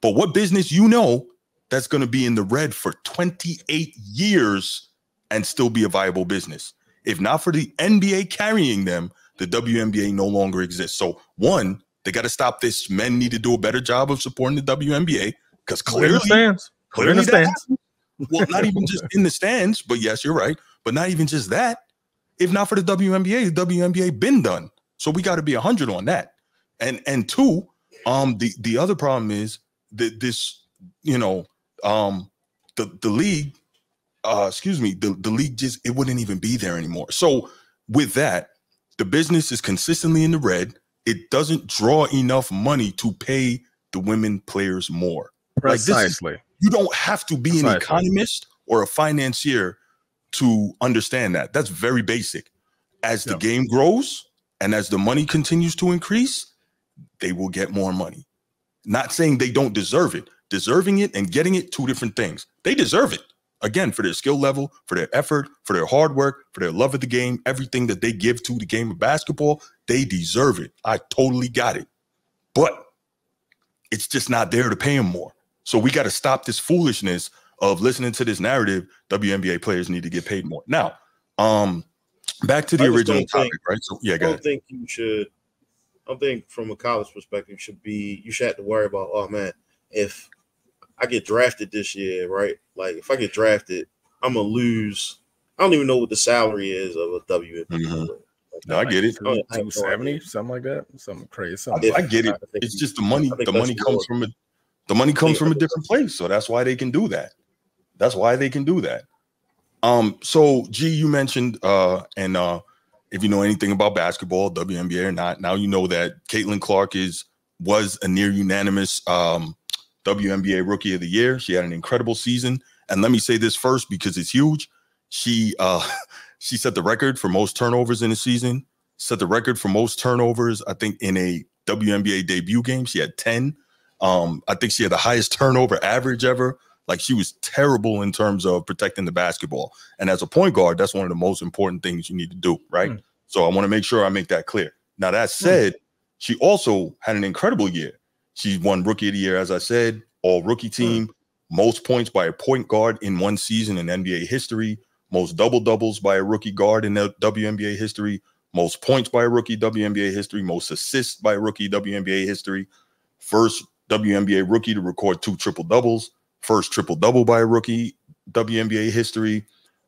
But what business you know that's going to be in the red for 28 years and still be a viable business? If not for the NBA carrying them, the WNBA no longer exists. So, one, they got to stop this. Men need to do a better job of supporting the WNBA because clearly, clearly in the stands. Well, not even just in the stands, but yes, you're right. But not even just that. If not for the WNBA, the WNBA been done. So we got to be hundred on that. And and two, um, the the other problem is that this, you know, um, the the league uh, excuse me, the, the league just it wouldn't even be there anymore. So with that, the business is consistently in the red. It doesn't draw enough money to pay the women players more. Precisely. Like is, you don't have to be Precisely. an economist or a financier to understand that. That's very basic. As the game grows and as the money continues to increase, they will get more money. Not saying they don't deserve it. Deserving it and getting it, two different things. They deserve it again for their skill level, for their effort, for their hard work, for their love of the game, everything that they give to the game of basketball, they deserve it. I totally got it. But it's just not there to pay them more. So we got to stop this foolishness of listening to this narrative. WNBA players need to get paid more. Now, um, back to the original topic, think, right? So yeah, I don't think you should. I think from a college perspective, should be you should have to worry about. Oh man, if I get drafted this year, right? Like if I get drafted, I'm gonna lose. I don't even know what the salary is of a WNBA. Mm-hmm. Like, no, I get it. Two seventy, something like that. Something crazy. Something I, get it. It's just the money. The money comes from a. The money comes from a different place, so that's why they can do that. That's why they can do that. Um. So, G, you mentioned, uh, and uh, if you know anything about basketball, WNBA or not, now you know that Caitlin Clark is was a near unanimous um WNBA Rookie of the Year. She had an incredible season. And let me say this first because it's huge. She uh *laughs* she set the record for most turnovers in a season, set the record for most turnovers, I think, in a WNBA debut game. She had 10. Um, I think she had the highest turnover average ever. Like she was terrible in terms of protecting the basketball. And as a point guard, that's one of the most important things you need to do, right? Mm. So I want to make sure I make that clear. Now, that hmm. said, mm. she also had an incredible year. She won Rookie of the Year, as I said, all rookie team, most points by a point guard in one season in NBA history, most double doubles by a rookie guard in the WNBA history, most points by a rookie WNBA history, most assists by a rookie WNBA history, first WNBA rookie to record two triple doubles, first triple double by a rookie WNBA history,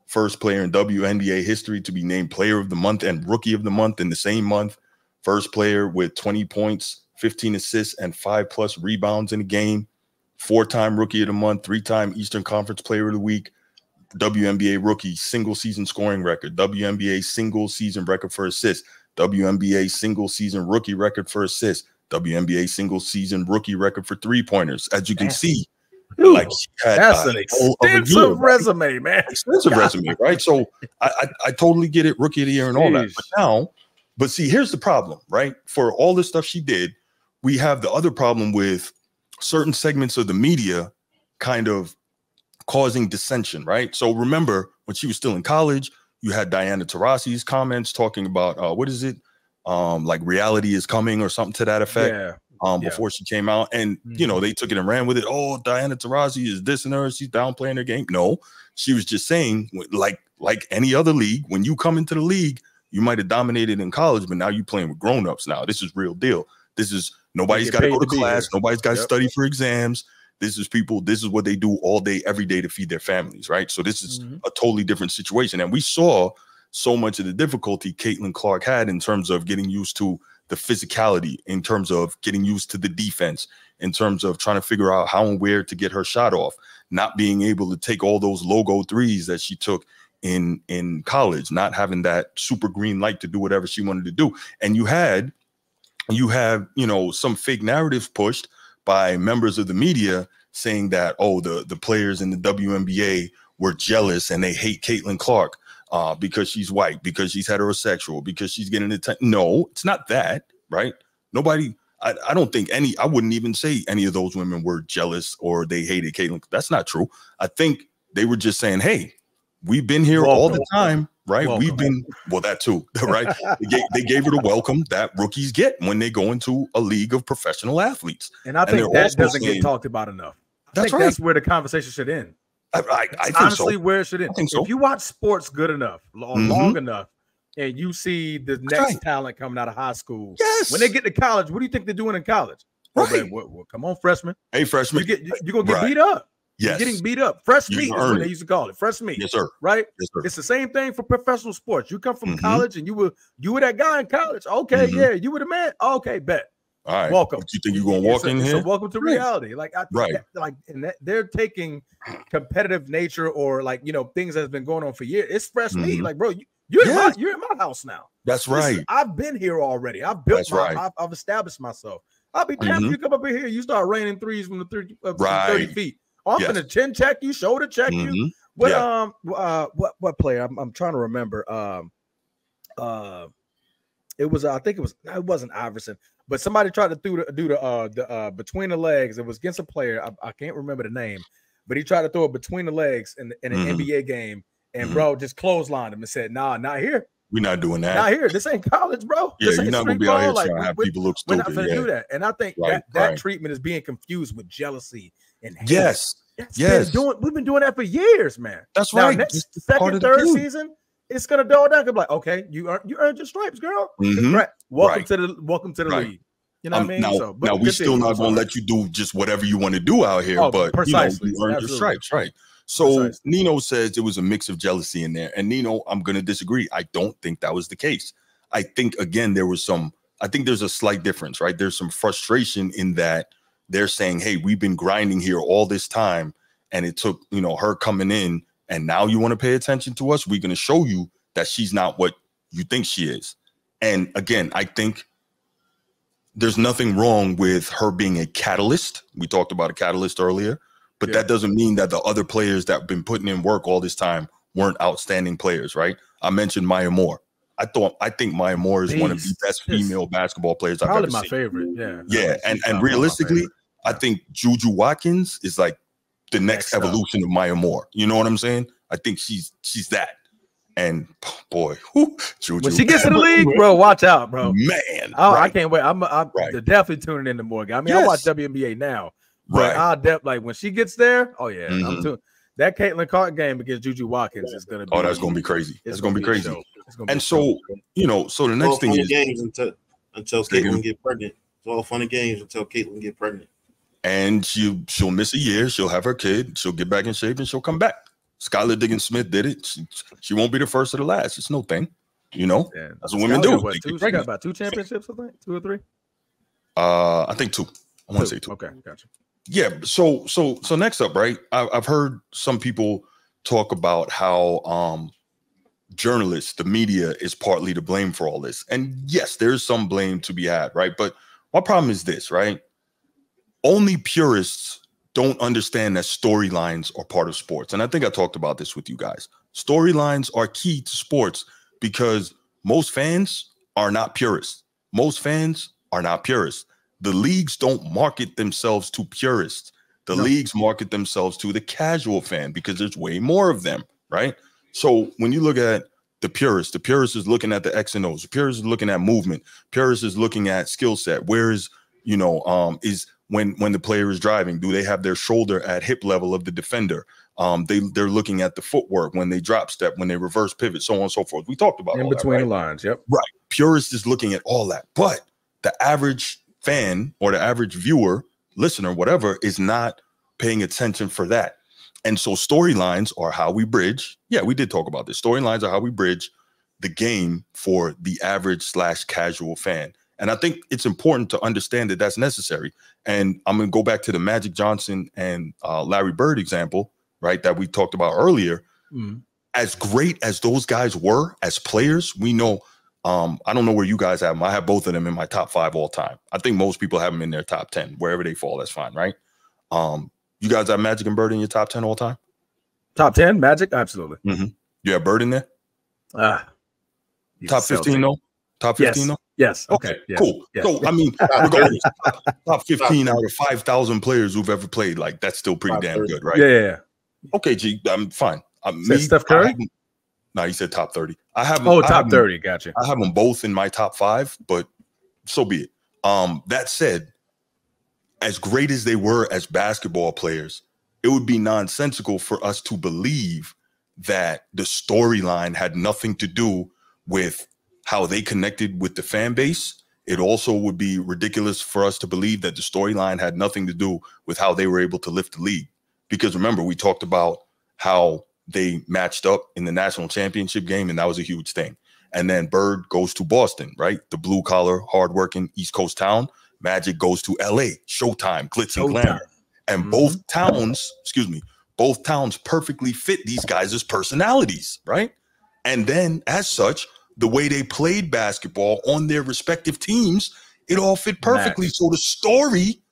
first player in WNBA history to be named player of the month and rookie of the month in the same month, first player with 20 points 15 assists, and five plus rebounds in a game. Four time rookie of the month, three time Eastern Conference player of the week, WNBA rookie single season scoring record, WNBA single season record for assists, WNBA single season rookie record for assists, WNBA single season rookie record for three pointers. As you can see, Ooh, like had, that's an extensive year, resume, right? man. Extensive *laughs* resume, right? So I, I, I totally get it, rookie of the year and all that. But now, but see, here's the problem, right? For all the stuff she did, we have the other problem with certain segments of the media kind of causing dissension, right? So remember when she was still in college, you had Diana Taurasi's comments talking about uh, what is it? Um, like reality is coming or something to that effect. Yeah. Um, Yeah. before she came out, and you know Mhm. they took it and ran with it. Oh, Diana Taurasi is this and her. She's downplaying her game. No, she was just saying, like like any other league, when you come into the league, you might have dominated in college, but now you're playing with grown-ups. Now this is real deal. This is nobody's got to go to class. here. Nobody's got to Yep. study for exams. This is people. This is what they do all day, every day to feed their families, right? So this is Mhm. a totally different situation, and we saw so much of the difficulty Caitlin Clark had in terms of getting used to the physicality, in terms of getting used to the defense, in terms of trying to figure out how and where to get her shot off, not being able to take all those logo threes that she took in in college, not having that super green light to do whatever she wanted to do. And you had you have, you know, some fake narratives pushed by members of the media saying that oh the the players in the WNBA were jealous and they hate Caitlin Clark uh, because she's white, because she's heterosexual, because she's getting attention. No, it's not that, right? Nobody, I, I don't think any, I wouldn't even say any of those women were jealous or they hated Caitlin. That's not true. I think they were just saying, hey, we've been here all the time, right? We've been, well, that too, *laughs* right? they, gave, they gave her the welcome that rookies get when they go into a league of professional athletes. And I think they're that doesn't saying- get talked about enough. I That's think right. that's where the conversation should end. I, I, I honestly so. where it should end. I think so. If you watch sports good enough or Mhm. long enough, and you see the next right. talent coming out of high school, Yes. when they get to college, what do you think they're doing in college? Oh, Right. man, what- what- come on, freshman. hey, You freshman. get you, you're gonna get Right. beat up. yes. You're getting beat up. Fresh meat is what they used to call it. Fresh meat. yes, sir. Right? Yes, sir. It's the same thing for professional sports. You come from Mhm. college and you were you were that guy in college. Okay, Mhm. yeah, you were the man. Okay, bet. All right. Welcome. But you think you're gonna walk a- in here? Welcome to reality. Like I Right. that- like and that, they're taking competitive nature or like you know things that's been going on for years. It's fresh meat. Mhm. Like bro, you, you're in my you're in my house now. That's right. I've been here already. I've built That's my, right. I've, I've established myself. I'll be damned Mhm. if you come up in here, you start raining threes from the 30, uh, from Right. 30 feet. Oh, I'm Yes. gonna chin check you, shoulder check you. Mhm. What Yeah. um uh what what player? I'm, I'm trying to remember. Um uh it was I think it was it wasn't Iverson, but somebody tried to do the do the uh the uh between the legs. It was against a player. I, I can't remember the name, but he tried to throw it between the legs in, in an Mhm. NBA game, and Mhm. bro just clotheslined him and said, "Nah, not here, We're not doing that. not here. This ain't college, bro. yeah, you're not gonna be out here. Like, trying to have we- people look stupid. we're not gonna Yeah. do that." And I think Right, that that right. treatment is being confused with jealousy and hate. Yes, It's yes. been doing. We've been doing that for years, man. that's Now, right. next second, third season, it's gonna dull down. Gonna be like, okay, you earned you earned your stripes, girl. Mhm. Right. Welcome Right. to the welcome to the Right. league. You know what Um, I mean? now, so, but now we still not gonna let you do just whatever you want to do out here, Oh, but precisely, you know, you earned your stripes, right? So Precisely. Nino says it was a mix of jealousy in there, and Nino, I'm gonna disagree. I don't think that was the case. I think again there was some. I think there's a slight difference, right? There's some frustration in that they're saying, "Hey, we've been grinding here all this time, and it took you know her coming in, and now you want to pay attention to us. We're gonna show you that she's not what you think she is." And again, I think there's nothing wrong with her being a catalyst. We talked about a catalyst earlier, but Yeah. that doesn't mean that the other players that have been putting in work all this time weren't outstanding players, right? I mentioned Maya Moore. I thought I think Maya Moore is one of the best Yes. female basketball players I've ever seen. Probably ever my seen. favorite. Yeah. Yeah, and and realistically. I think Juju Watkins is like the next Next up. evolution of Maya Moore. You know what I'm saying? I think she's she's that. And boy, whew, Juju. when she gets to the league, bro, watch out, bro. man, Oh, I can't wait. I'm, I'm Right. definitely tuning into more. I mean, I watch Yes. WNBA now, right. I'll def- like when she gets there. Oh yeah, I'm Mhm. that Caitlin Clark game against Juju Watkins is gonna be. Oh, that's gonna be crazy. it's That's gonna be a crazy. show. It's gonna And a show. so, you know, so the It's all next thing is, games until until Say again? Caitlin get pregnant. It's all fun and games until Caitlin get pregnant. And she she'll miss a year. She'll have her kid. She'll get back in shape and she'll come back. Skylar Diggins Smith did it. She, she won't be the first or the last. It's no thing, you know. Yeah. That's what women Skylar got do. What, They two, she got about two championships, I think, two or three. Uh, I think two. I want to say two. Okay, gotcha. Yeah. So so so next up, right? I, I've heard some people talk about how um journalists, the media, is partly to blame for all this, and yes, there's some blame to be had, right? But my problem is this, right? Only purists don't understand that storylines are part of sports, and I think I talked about this with you guys. Storylines are key to sports because most fans are not purists. Most fans are not purists. The leagues don't market themselves to purists. The No. leagues market themselves to the casual fan because there's way more of them, right? So when you look at the purist, the purist is looking at the X and O's. The purist is looking at movement. Purist is looking at skill set. Where is you know um is when when the player is driving, do they have their shoulder at hip level of the defender? Um, they they're looking at the footwork when they drop step, when they reverse pivot, so on and so forth. We talked about In all that, between right? the lines. Yep. Right. Purist is looking at all that, but the average fan or the average viewer, listener, whatever, is not paying attention for that. And so storylines are how we bridge. Yeah, we did talk about this. Storylines are how we bridge the game for the average slash casual fan. And I think it's important to understand that that's necessary. And I'm going to go back to the Magic Johnson and uh, Larry Bird example, right? That we talked about earlier Mhm. as great as those guys were as players, we know. Um, I don't know where you guys have them. I have both of them in my top five all time. I think most people have them in their top ten, wherever they fall. That's fine, right? Um, you guys have Magic and Bird in your top ten all time. Top 10, Magic? Absolutely. You have Bird in there. Ah. Top fifteen though. Top Yes. fifteen though. Yes. Okay, Okay. yeah, cool. yeah. So I mean, *laughs* Top regardless, top, top fifteen out of five thousand players who've ever played, like that's still pretty Top damn 30. good, right? Yeah, yeah, yeah. Okay, G, I'm fine. Um, Said Steph Curry? No, he said top thirty. I have. Oh, I top have 30. Gotcha. I have them both in my top five, but so be it. Um, that said, as great as they were as basketball players, it would be nonsensical for us to believe that the storyline had nothing to do with how they connected with the fan base. It also would be ridiculous for us to believe that the storyline had nothing to do with how they were able to lift the league. Because remember, we talked about how they matched up in the national championship game, and that was a huge thing. And then Bird goes to Boston, right? The blue collar, hardworking East Coast town. Magic goes to LA, Showtime, glitz and glamour. And Mhm. both towns, excuse me, both towns perfectly fit these guys' personalities, right? And then, as such, the way they played basketball on their respective teams, it all fit perfectly. So the story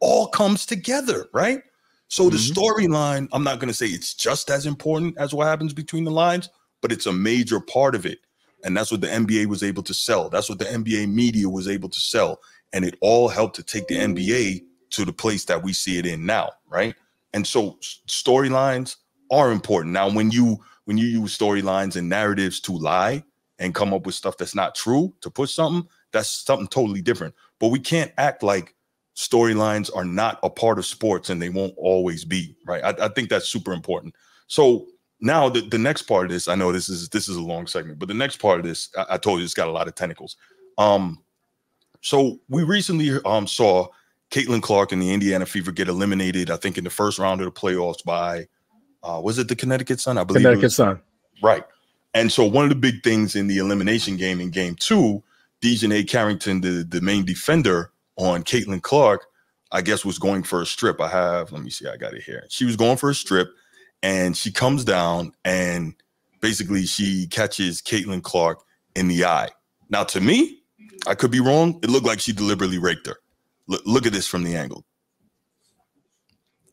all comes together, right? So the Mhm. storyline, I'm not going to say it's just as important as what happens between the lines, but it's a major part of it. And that's what the NBA was able to sell. That's what the NBA media was able to sell. And it all helped to take the NBA to the place that we see it in now, right? And so storylines are important. Now, when you when you use storylines and narratives to lie and come up with stuff that's not true to push something, that's something totally different. But we can't act like storylines are not a part of sports and they won't always be, right? I, I think that's super important. So now the, the next part of this, I know this is this is a long segment, but the next part of this, I, I told you it's got a lot of tentacles. Um, so we recently um saw Caitlin Clark and the Indiana Fever get eliminated, I think, in the first round of the playoffs by uh was it the Connecticut Sun? I believe it Connecticut Sun. Right. And so one of the big things in the elimination game in game two, DiJonai Carrington, the, the main defender on Caitlin Clark, I guess was going for a strip. I have, let me see, I got it here. She was going for a strip and she comes down and basically she catches Caitlin Clark in the eye. Now, to me, I could be wrong. It looked like she deliberately raked her. Look, look at this from the angle.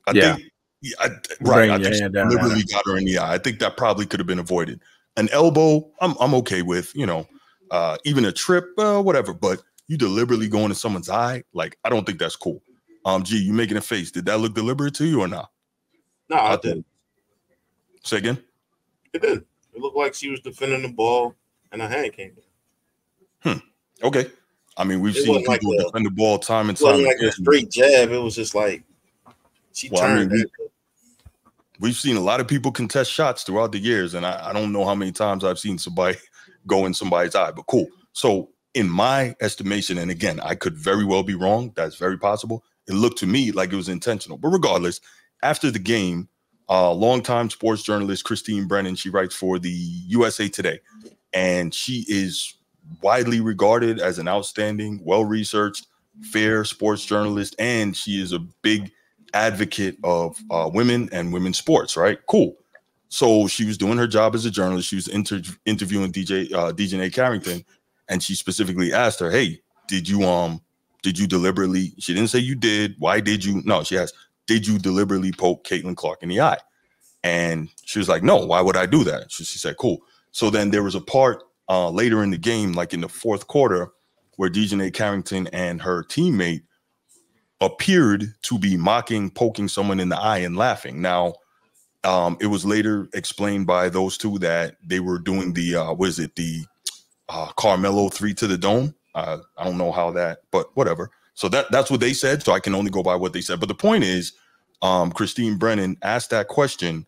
I Yeah. think, yeah, I, right. Bring I think she hand down got her in the eye. I think that probably could have been avoided. An elbow, I'm I'm okay with. You know, uh, even a trip, uh, whatever. But you deliberately going into someone's eye, like I don't think that's cool. Um, gee, you making a face? Did that look deliberate to you or not? No, I I didn't. Say again. It didn't. It looked like she was defending the ball and a hand came down. Okay. I mean, we've It seen like people a- defend the ball time and It wasn't time like a again. straight jab. It was just like she Well, I mean, turned. we- it. We've seen a lot of people contest shots throughout the years, and I, I don't know how many times I've seen somebody *laughs* go in somebody's eye, but cool. So, in my estimation, and again, I could very well be wrong. That's very possible. It looked to me like it was intentional. But regardless, after the game, uh, longtime sports journalist Christine Brennan, she writes for the USA Today, and she is widely regarded as an outstanding, well-researched, fair sports journalist, and she is a big advocate of uh, women and women's sports, right? Cool. So she was doing her job as a journalist. She was inter- interviewing DJ uh, DJ Carrington, and she specifically asked her, "Hey, did you um did you deliberately?" She didn't say you did. Why did you? No, she asked, "Did you deliberately poke Caitlin Clark in the eye?" And she was like, "No. Why would I do that?" So she said, "Cool." So then there was a part uh, later in the game, like in the fourth quarter, where DJ Carrington and her teammate appeared to be mocking, poking someone in the eye, and laughing. Now, um, it was later explained by those two that they were doing the uh, what is it the uh, Carmelo three to the dome. Uh, I don't know how that, but whatever. So that that's what they said. So I can only go by what they said. But the point is, um, Christine Brennan asked that question.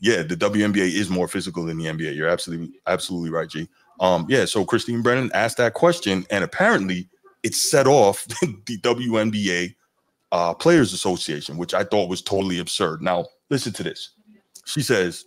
Yeah, the WNBA is more physical than the NBA. You're absolutely absolutely right, G. Um, yeah, so Christine Brennan asked that question, and apparently it set off *laughs* the WNBA uh, Players Association, which I thought was totally absurd. Now, listen to this. She says,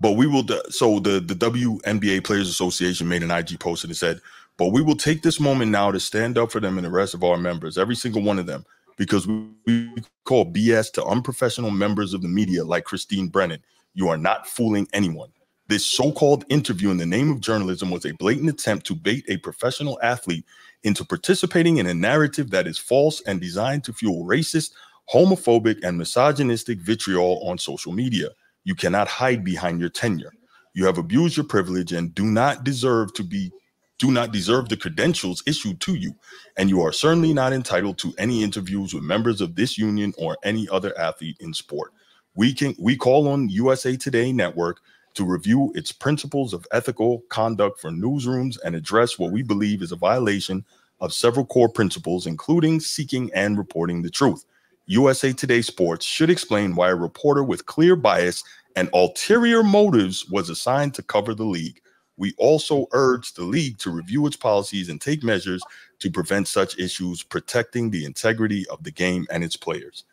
but we will, so the, the WNBA Players Association made an IG post and it said, but we will take this moment now to stand up for them and the rest of our members, every single one of them, because we, we call BS to unprofessional members of the media like Christine Brennan. You are not fooling anyone. This so called interview in the name of journalism was a blatant attempt to bait a professional athlete into participating in a narrative that is false and designed to fuel racist, homophobic, and misogynistic vitriol on social media. You cannot hide behind your tenure. You have abused your privilege and do not deserve to be do not deserve the credentials issued to you, and you are certainly not entitled to any interviews with members of this union or any other athlete in sport. We can we call on USA Today Network to review its principles of ethical conduct for newsrooms and address what we believe is a violation of several core principles, including seeking and reporting the truth. USA Today Sports should explain why a reporter with clear bias and ulterior motives was assigned to cover the league. We also urge the league to review its policies and take measures to prevent such issues, protecting the integrity of the game and its players.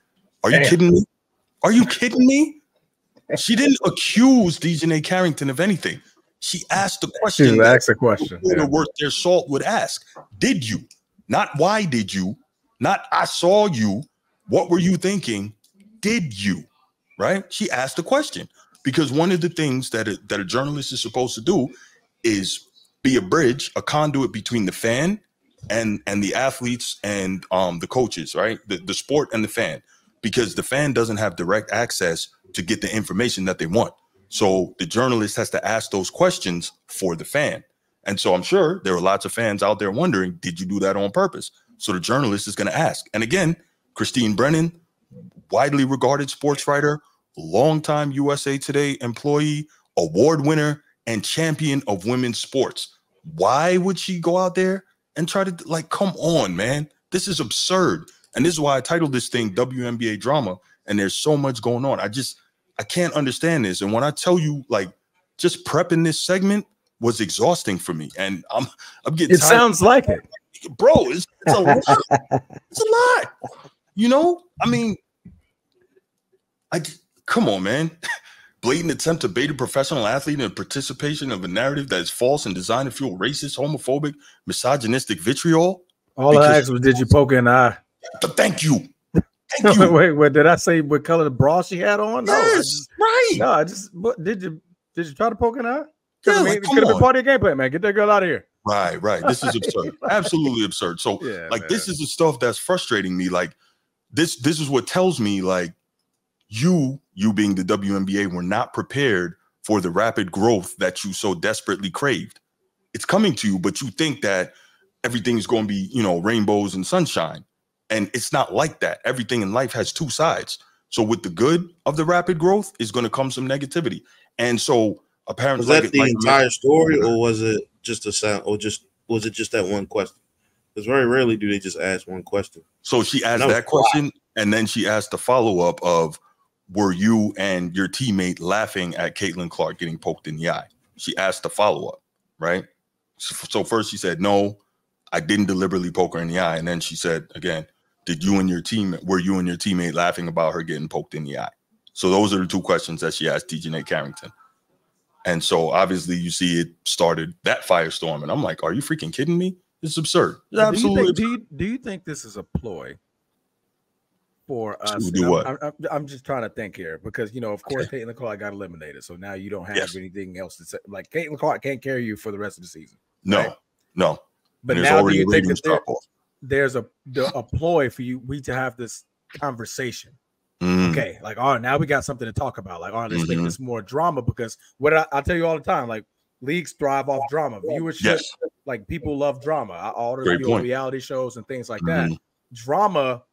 Are you Damn. kidding me? Are you kidding me? She didn't accuse DiJonai Carrington of anything. She asked the question. She asked the question. Yeah. Worth their salt would ask. Did you? Not why did you? Not I saw you. What were you thinking? Did you? Right? She asked the question because one of the things that a, that a journalist is supposed to do is be a bridge, a conduit between the fan and and the athletes and um the coaches, right? The the sport and the fan, because the fan doesn't have direct access to get the information that they want. So the journalist has to ask those questions for the fan. And so I'm sure there are lots of fans out there wondering, did you do that on purpose? So the journalist is going to ask. And again, Christine Brennan, widely regarded sports writer, longtime USA Today employee, award winner, and champion of women's sports. Why would she go out there and try to like come on, man? This is absurd. And this is why I titled this thing WNBA drama. And there's so much going on. I just I can't understand this. And when I tell you, like, just prepping this segment was exhausting for me. And I'm I'm getting it tired. sounds like it. Bro, it's, it's a lot. it's a lot. You know, I mean, I come on, man. *laughs* Blatant attempt to bait a professional athlete in participation of a narrative that is false and designed to fuel racist, homophobic, misogynistic vitriol. All I asked was, did you poke in the eye? Thank you. Thank *laughs* you. wait, wait, did I say what color the bra she had on? No, yes, just, right. No, I just what, did you did you try to poke the eye? Could yeah, have like, been, been part of your gameplay, man. Get that girl out of here. Right, right. This is absurd. *laughs* Absolutely absurd. So, yeah, like, man. this is the stuff that's frustrating me. Like, this this is what tells me like you you being the WNBA were not prepared for the rapid growth that you so desperately craved. It's coming to you, but you think that everything's going to be, you know, rainbows and sunshine. And it's not like that. Everything in life has two sides. So with the good of the rapid growth is going to come some negativity. And so apparently was that like, the like, entire story or was it just a sound or just was it just that one question? Because very rarely do they just ask one question. So she asked that question, and then she asked the follow up of, "Were you and your teammate laughing at Caitlin Clark getting poked in the eye?" She asked the follow up, right? So, so first she said, "No, I didn't deliberately poke her in the eye," and then she said again, "Did you and your team were you and your teammate laughing about her getting poked in the eye?" So those are the two questions that she asked DiJonai Carrington. And so obviously you see it started that firestorm. And I'm like, are you freaking kidding me? It's absurd. It's absolutely. Do you, think, do, you, do you think this is a ploy for us? To do what? I'm, I'm, I'm, just trying to think here because you know, of course, okay. Caitlin Clark got eliminated, so now you don't have yes. anything else to say. Like Caitlin Clark can't carry you for the rest of the season. No, right? no. But now do you think that there's a a ploy for you we to have this conversation? Mm. Okay, like all right, now we got something to talk about. Like, all right, let's mm-hmm. make this more drama because what I, I, tell you all the time, like leagues thrive off drama, viewership. Yes. Like people love drama. All the reality shows and things like mm-hmm. that. drama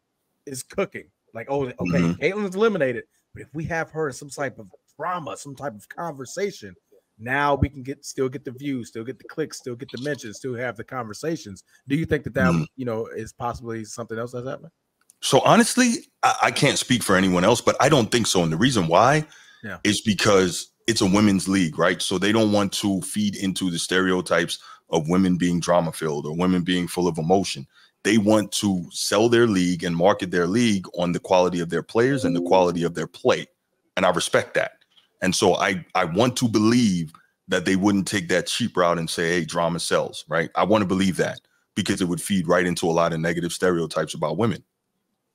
is cooking. Like, oh, okay, Mhm. Caitlin's eliminated, but if we have her in some type of drama, some type of conversation, now we can get still get the views, still get the clicks, still get the mentions, still have the conversations. Do you think that that Mhm. you know is possibly something else that's happening? So honestly, I, I can't speak for anyone else, but I don't think so. And the reason why Yeah. is because it's a women's league, right? So they don't want to feed into the stereotypes of women being drama filled or women being full of emotion. They want to sell their league and market their league on the quality of their players and the quality of their play. And I respect that. And so I I want to believe that they wouldn't take that cheap route and say, hey, drama sells, right? I want to believe that because it would feed right into a lot of negative stereotypes about women.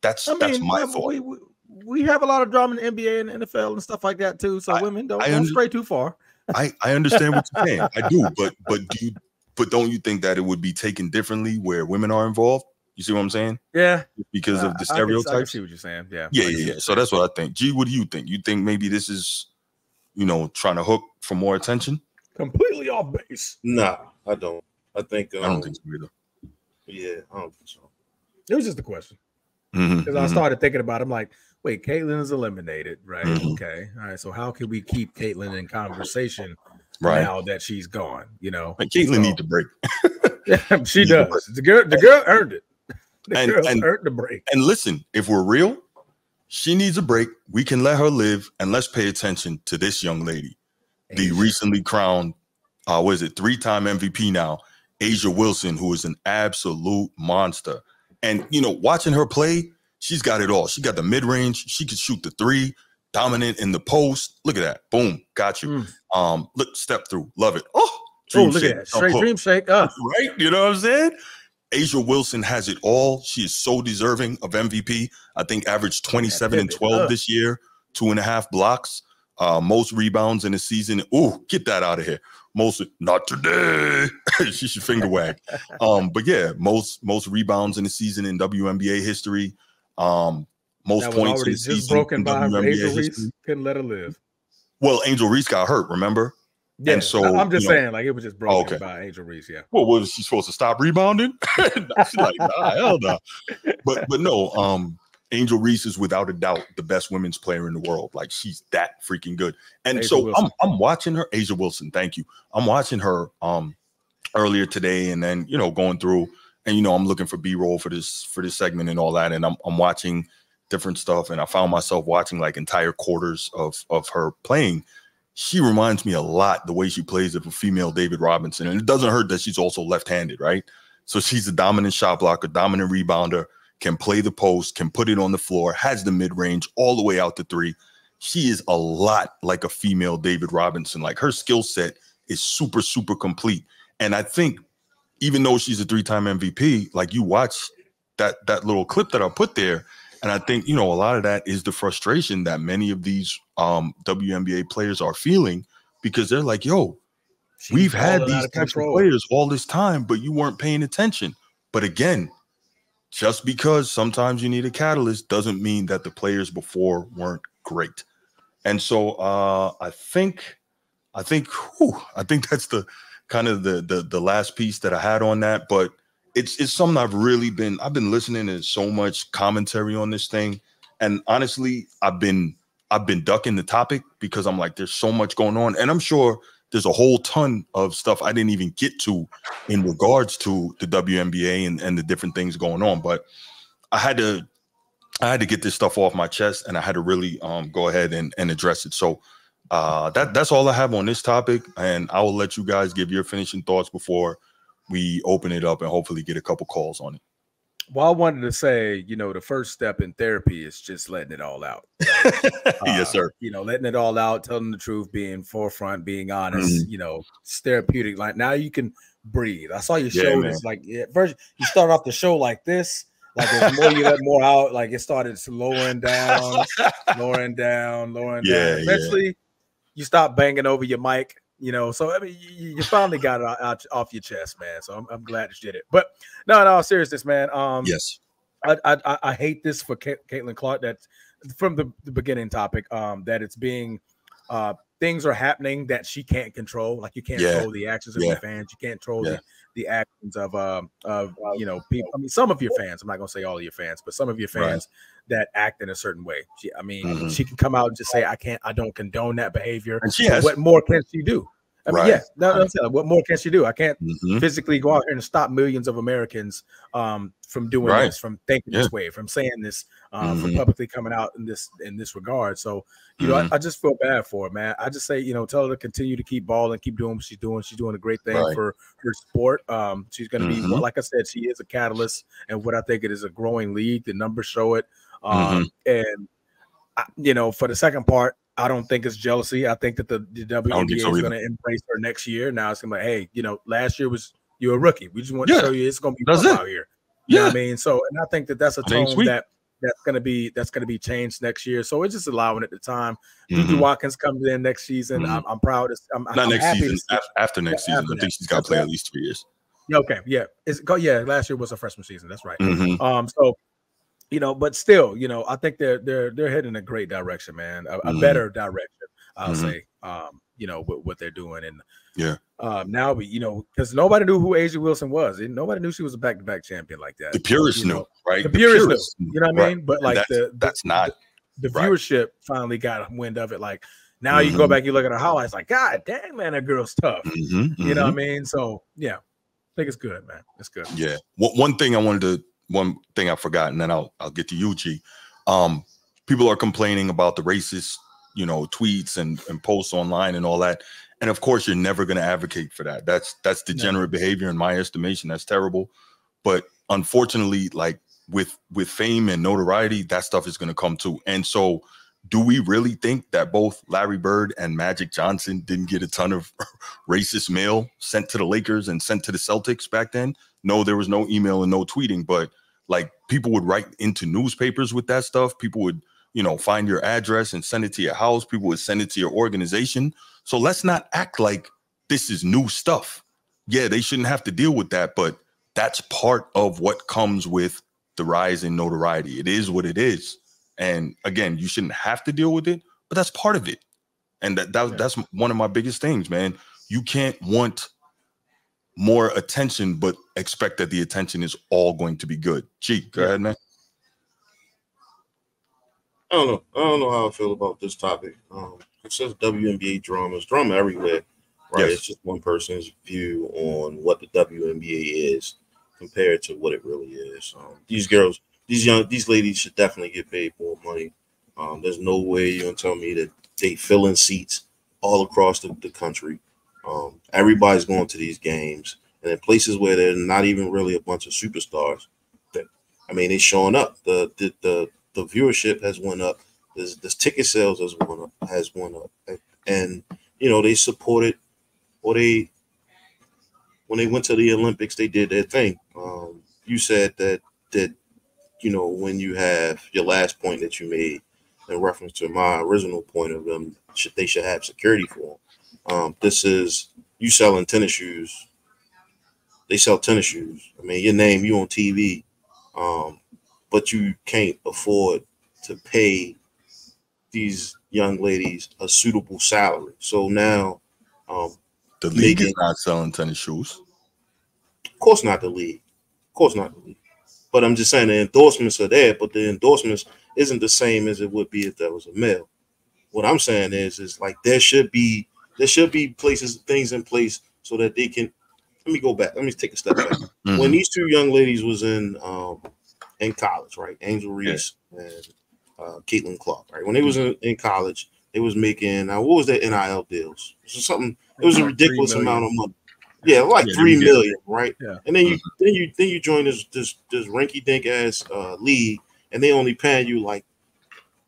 That's I that's my yeah, thought. we, we, we have a lot of drama in the NBA and NFL and stuff like that too. So I- women don't, don't under- stray too far. I I understand what you're saying. I do, *laughs* but but do you but don't you think that it would be taken differently where women are involved? You see what I'm saying? Yeah, Because I- of the can- I stereotypes. see what you're saying. Yeah, Yeah, yeah, yeah. So that's what I think. G, what do you think? You think maybe this is, you know, trying to hook for more attention? completely off base. Nah, I don't. I think. Um, I don't think so either. Yeah, I don't think so. It was just a question because I mhm. started thinking about. It. I'm like, wait, Caitlin is eliminated, right? Mhm. Okay, all right. So how can we keep Caitlin in conversation right. now that she's gone? You know, Like Caitlin So- need to break. *laughs* Yeah, she Need to does. The girl, the girl earned it. The And- girl and- earned the break. And listen, if we're real, she needs a break. We can let her live, and let's pay attention to this young lady. the recently crowned, uh, what is it, three-time MVP now, A'ja Wilson, who is an absolute monster. And you know, watching her play, she's got it all. She got the mid-range, she can shoot the three, dominant in the post. Look at that. Boom, got you. Mm. Um, look, step through, love it. Oh, Oh, look shake, at that. Straight dream shake. Uh, *laughs* right? You know what I'm saying? A'ja Wilson has it all. She is so deserving of MVP. I think averaged 27 and 12 uh. this year, two and a half blocks, uh, most rebounds in the season. Ooh, get that out of here. Most not today. *laughs* she should finger wag. *laughs* Um, but yeah, most most rebounds in the season in WNBA history. Um, most that points in the just season broken in by WNBA Angel history. Reese. Couldn't let her live. Well, Angel Reese got hurt, remember? Yeah, And so, I'm just you know- saying, like it was just broken okay. by Angel Reese. Yeah. Well, was she supposed to stop rebounding? *laughs* She's like, nah, hell no. But *laughs* but no, um, Angel Reese is without a doubt the best women's player in the world. Like she's that freaking good. And A'ja so Wilson. I'm I'm watching her, A'ja Wilson. Thank you. I'm watching her um earlier today, and then you know going through, and you know I'm looking for B-roll for this for this segment and all that, and I'm I'm watching different stuff, and I found myself watching like entire quarters of of her playing. She reminds me a lot the way she plays of a female David Robinson, and it doesn't hurt that she's also left-handed, right? So she's a dominant shot blocker, dominant rebounder, can play the post, can put it on the floor, has the mid-range all the way out to three. She is a lot like a female David Robinson. Like her skill set is super, super complete. And I think even though she's a three-time MVP, like you watch that that little clip that I put there, and I think you know a lot of that is the frustration that many of these um WNBA players are feeling because they're like, yo, She's we've had these of types of players all this time, but you weren't paying attention. But again, just because sometimes you need a catalyst doesn't mean that the players before weren't great. And so uh I think I think whew, I think that's the kind of the, the the last piece that I had on that. But it's it's something I've really been I've been listening to so much commentary on this thing. And honestly, I've been I've been ducking the topic because I'm like, there's so much going on. And I'm sure there's a whole ton of stuff I didn't even get to in regards to the WNBA and, and the different things going on. But I had to I had to get this stuff off my chest and I had to really um, go ahead and, and address it. So uh, that that's all I have on this topic. And I will let you guys give your finishing thoughts before we open it up and hopefully get a couple calls on it. Well, I wanted to say, you know, the first step in therapy is just letting it all out. *laughs* Uh, yes, sir. You know, letting it all out, telling the truth, being forefront, being honest. Mm-hmm. You know, it's therapeutic. Like now you can breathe. I saw your Yeah, shoulders like yeah, first you start off the show like this. Like the more you let more out, like it started lowering down, lowering down, lowering *laughs* Yeah, down. yeah. Eventually, you stop banging over your mic. You know, so I mean, you, you finally got it out, out off your chest, man. So I'm, I'm glad you did it. But no, no, seriousness, man. Um, yes. I, I I- I hate this for Ca- Caitlin Clark. That from the, the beginning topic, um, that it's being uh, things are happening that she can't control. Like you can't Yeah. control the actions of Yeah. your fans. You can't control Yeah. the, the actions of um of you know people. I mean, some of your fans. I'm not gonna say all of your fans, but some of your Right. fans that act in a certain way. She, I mean, Mhm. she can come out and just say, "I can't. I don't condone that behavior." And she has. What more can she do? I mean, Right. yeah. No, no, what more can she do? I can't Mhm. physically go out here and stop millions of Americans um, from doing Right. this, from thinking Yeah. this way, from saying this, um, from Mhm. publicly coming out in this in this regard. So, you know, I, I just feel bad for her, man. I just say, you know, tell her to continue to keep balling, keep doing what she's doing. She's doing a great thing Right. for her sport. Um, she's going to be, Mhm. like I said, she is a catalyst, and what I think it is a growing league. The numbers show it, um, and I, you know, for the second part. I don't think it's jealousy. I think that the, the WNBA is so either. going to embrace her next year. Now it's going to be like, hey, you know, last year was you're a rookie. We just want Yeah. to show you it's going to be That's out here. You know Yeah. what I mean? So, and I think that that's a tone that that's going to be that's going to be changed next year. So it's just allowing it the time. Mhm. Gigi Watkins comes in next season. Mhm. I'm, I'm proud. Of, I'm, Not I'm next season. After next Yeah, season, after I that. think she's got to play at least three years. Yeah, Okay, yeah, it's go. Yeah, last year was a freshman season. That's right. Mhm. Um, so you know, but still, you know, I think they're they're they're heading in a great direction, man. A, a Mhm. better direction, I'll Mhm. say. Um, you know, with what they're doing, and Yeah. um, now we, you know, because nobody knew who A'ja Wilson was. and Nobody knew she was a back to back champion like that. The purists knew, know, right? the purists knew, you know what I right. mean? But like that's, the, the that's not the right. viewership finally got wind of it. Like now you go Mhm. back, you look at her highlights, like God dang man, that girl's tough. Mhm, You know what I mean? So yeah, I think it's good, man. It's good. Yeah. One, one thing I wanted to one thing I forgot, and then I'll I'll get to you, G. Um, people are complaining about the racist, you know, tweets and, and posts online and all that. And of course, you're never going to advocate for that. That's that's degenerate behavior in my estimation. That's terrible. But unfortunately, like with with fame and notoriety, that stuff is going to come too. And so, do we really think that both Larry Bird and Magic Johnson didn't get a ton of *laughs* racist mail sent to the Lakers and sent to the Celtics back then? No, there was no email and no tweeting, but like people would write into newspapers with that stuff. People would, you know, find your address and send it to your house. People would send it to your organization. So let's not act like this is new stuff. Yeah, they shouldn't have to deal with that, but that's part of what comes with the rise in notoriety. It is what it is. And again, you shouldn't have to deal with it, but that's part of it. And that, that that's one of my biggest things, man. You can't want more attention, but expect that the attention is all going to be good. Gee, go Yeah. ahead, man. I don't know. I don't know how I feel about this topic. Um, it says WNBA drama. It's drama everywhere, right? Yes. It's just one person's view on what the WNBA is compared to what it really is. Um, these girls, these young, these ladies should definitely get paid more money. Um, there's no way you're gonna tell me that they fill in seats all across the, the country. Um, everybody's going to these games, and in places where there's not even really a bunch of superstars. That I mean, it's showing up. The the the, the viewership has went up. This this ticket sales has went up. Has went up, and, and you know they supported, or they when they went to the Olympics, they did their thing. Um, you said that that you know when you have your last point that you made in reference to my original point of them, should they should have security for them. Um, this is you selling tennis shoes. They sell tennis shoes. I mean, your name, you on TV, um, but you can't afford to pay these young ladies a suitable salary. So now, um, The league is not selling tennis shoes. of course not the league, of course not the league. But I'm just saying the endorsements are there, but the endorsements isn't the same as it would be if that was a male. What I'm saying is, is like there should be there should be places, things in place so that they can. Let me go back. Let me take a step back. Mhm. When these two young ladies was in um in college, right? Angel Reese and uh, Caitlin Clark, right? When they was in, in college, they was making now what was their NIL deals? It was something. It was a ridiculous amount of money. Yeah, like Yeah, three they right? Yeah. And then you then you then you join this this this rinky dink ass uh, league, and they only paying you like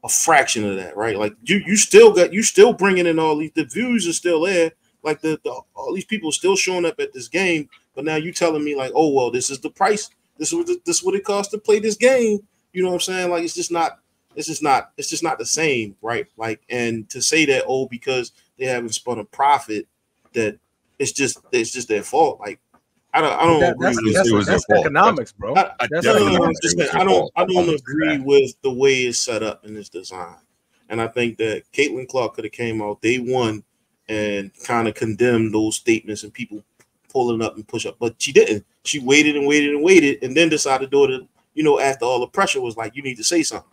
a fraction of that, right? Like you you still got you still bringing in all these the views are still there, like the, the all these people still showing up at this game, but now you telling me like, oh well, this is the price, this is what this is what it costs to play this game. You know what I'm saying? Like it's just not it's just not it's just not the same, right? Like and to say that oh because they haven't spun a profit that it's just it's just their fault. Like I don't I don't That- agree that's with that's, it was their that's fault. economics, bro. I- I That's no, no, no, definitely no, I'm say just saying, I don't. I don't agree with the way it's set up in this design. And I think that Caitlin Clark could have came out day one and kind of condemned those statements and people pulling up and push up, but she didn't. She waited and waited and waited, and then decided to do it. You know, after all the pressure was like, you need to say something.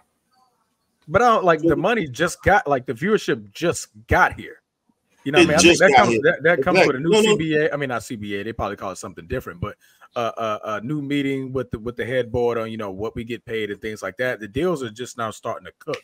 But I don't like the money just got like the viewership just got here. You know, what I mean, I think that comes here. that, that comes with a new Exactly. No, no. CBA. I mean, not CBA. They probably call it something different, but uh, uh, a new meeting with the with the headboard on you know what we get paid and things like that. The deals are just now starting to cook.